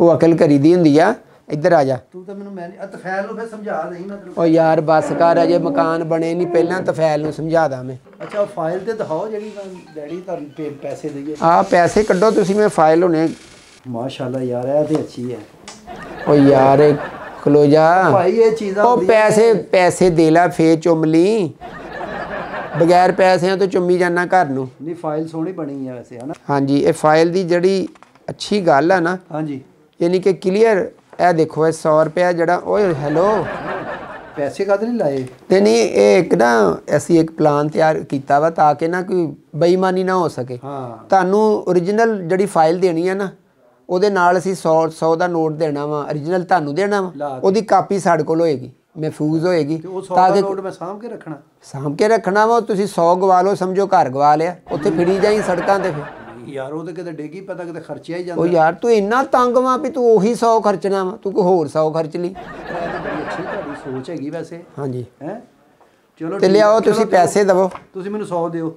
ਉਹ ਅਕਲ ਕਰੀਦੀ ਹੁੰਦੀ ਆ। ਇੱਧਰ ਆ ਜਾ। ਤੂੰ ਤਾਂ ਮੈਨੂੰ ਮੈਂ ਤਫੈਲ ਨੂੰ ਫਿਰ ਸਮਝਾ ਦੇਈ ਮੈਂ ਤੈਨੂੰ। ਉਹ ਯਾਰ ਬੱਸ ਕਰ ਅਜੇ ਮਕਾਨ ਬਣੇ ਨਹੀਂ ਪਹਿਲਾਂ ਤਫੈਲ ਨੂੰ ਸਮਝਾ ਦਾਂ ਮੈਂ। ਅੱਛਾ ਫਾਈਲ ਤੇ ਦਿਖਾਓ ਜਿਹੜੀ ਡੈਡੀ ਤੁਹਾਨੂੰ ਪੈਸੇ ਦਈਏ। ਆ ਪੈਸੇ ਕੱਢੋ ਤੁਸੀਂ ਮੈਂ ਫਾਈਲ ਹੋਣੇ ਮਾਸ਼ਾਅੱਲਾ ਯਾਰ ਇਹ ਤੇ ਅੱਛੀ ਹੈ। ਉਹ ਯਾਰ ਖਲੋ ਜਾ ਭਾਈ ਇਹ ਚੀਜ਼ਾਂ ਉਹ ਪੈਸੇ ਪੈਸੇ ਦੇ ਲੈ ਫੇ ਚੁੰਮ ਲਈ। ਬਗੈਰ ਪੈਸਿਆਂ ਤੋਂ ਚੁੰਮੀ ਜਾਣਾ ਘਰ ਨੂੰ। ਨਹੀਂ ਫਾਈਲ ਸੋਹਣੀ ਬਣੀ ਹੈ ਵੈਸੇ ਹਨਾ। ਹਾਂਜੀ ਇਹ ਫਾਈਲ ਦੀ ਜਿਹੜੀ ਅੱਛੀ ਗੱਲ ਆ ਨਾ ਹਾਂਜੀ। ਯਾਨੀ ਕਿ ਕਲੀਅਰ ਇਹ ਦੇਖੋ ਇਹ 100 ਰੁਪਿਆ ਜਿਹੜਾ ਓਏ ਹੈਲੋ। ਪੈਸੇ ਕਦ ਨਹੀਂ ਲਾਏ? ਤੇ ਨਹੀਂ ਇਹ ਇੱਕ ਨਾ ਅਸੀਂ ਇੱਕ ਪਲਾਨ ਤਿਆਰ ਕੀਤਾ ਵਾ ਤਾਂ ਕਿ ਨਾ ਕੋਈ ਬੇਈਮਾਨੀ ਨਾ ਹੋ ਸਕੇ। ਹਾਂ। ਤੁਹਾਨੂੰ origignal ਜਿਹੜੀ ਫਾਈਲ ਦੇਣੀ ਹੈ ਨਾ ਉਹਦੇ ਨਾਲ ਅਸੀਂ 100 100 ਦਾ ਨੋਟ ਦੇਣਾ ਵਾ origignal ਤੁਹਾਨੂੰ ਦੇਣਾ ਵਾ। ਉਹਦੀ ਕਾਪੀ ਸਾਡੇ ਕੋਲ ਹੋਏਗੀ ਮਹਿਫੂਜ਼ ਹੋਏਗੀ ਤੇ ਉਹ 100 ਤਾਂ ਦਾ ਕਿ ਨੋਟ ਮੈਂ ਸਾਂਭ ਕੇ ਰੱਖਣਾ। ਸਾਂਭ ਕੇ ਰੱਖਣਾ ਵਾ ਉਹ ਤੁਸੀਂ 100 ਗਵਾ ਲਓ ਸਮਝੋ ਘਰ ਗਵਾ ਲਿਆ ਉੱਥੇ ਫਿਰੀ ਜਾਈ ਸੜਕਾਂ ਤੇ ਫਿਰ। ਯਾਰ ਉਹ ਤੇ ਕਿਤੇ ਡੇਗੀ ਪਤਾ ਕਿਤੇ ਖਰਚਿਆ ਹੀ ਉਹ ਜਾਂਦਾ ਯਾਰ ਤੂੰ ਇੰਨਾ ਤੰਗ ਵਾਂ ਵੀ ਤੂੰ ਉਹੀ 100 ਖਰਚਣਾ ਵਾ ਤੂੰ ਕੋਈ ਹੋਰ 100 ਖਰਚ ਲਈ। ਅੱਛੀ ਤੁਹਾਡੀ ਸੋਚ ਹੈਗੀ ਵੈਸੇ। ਹਾਂਜੀ। ਹੈ? ਚਲੋ ਤੇ ਲਿਆਓ ਤੁਸੀਂ ਪੈਸੇ ਦਵੋ। ਤੁਸੀਂ ਮੈਨੂੰ 100 ਦਿਓ।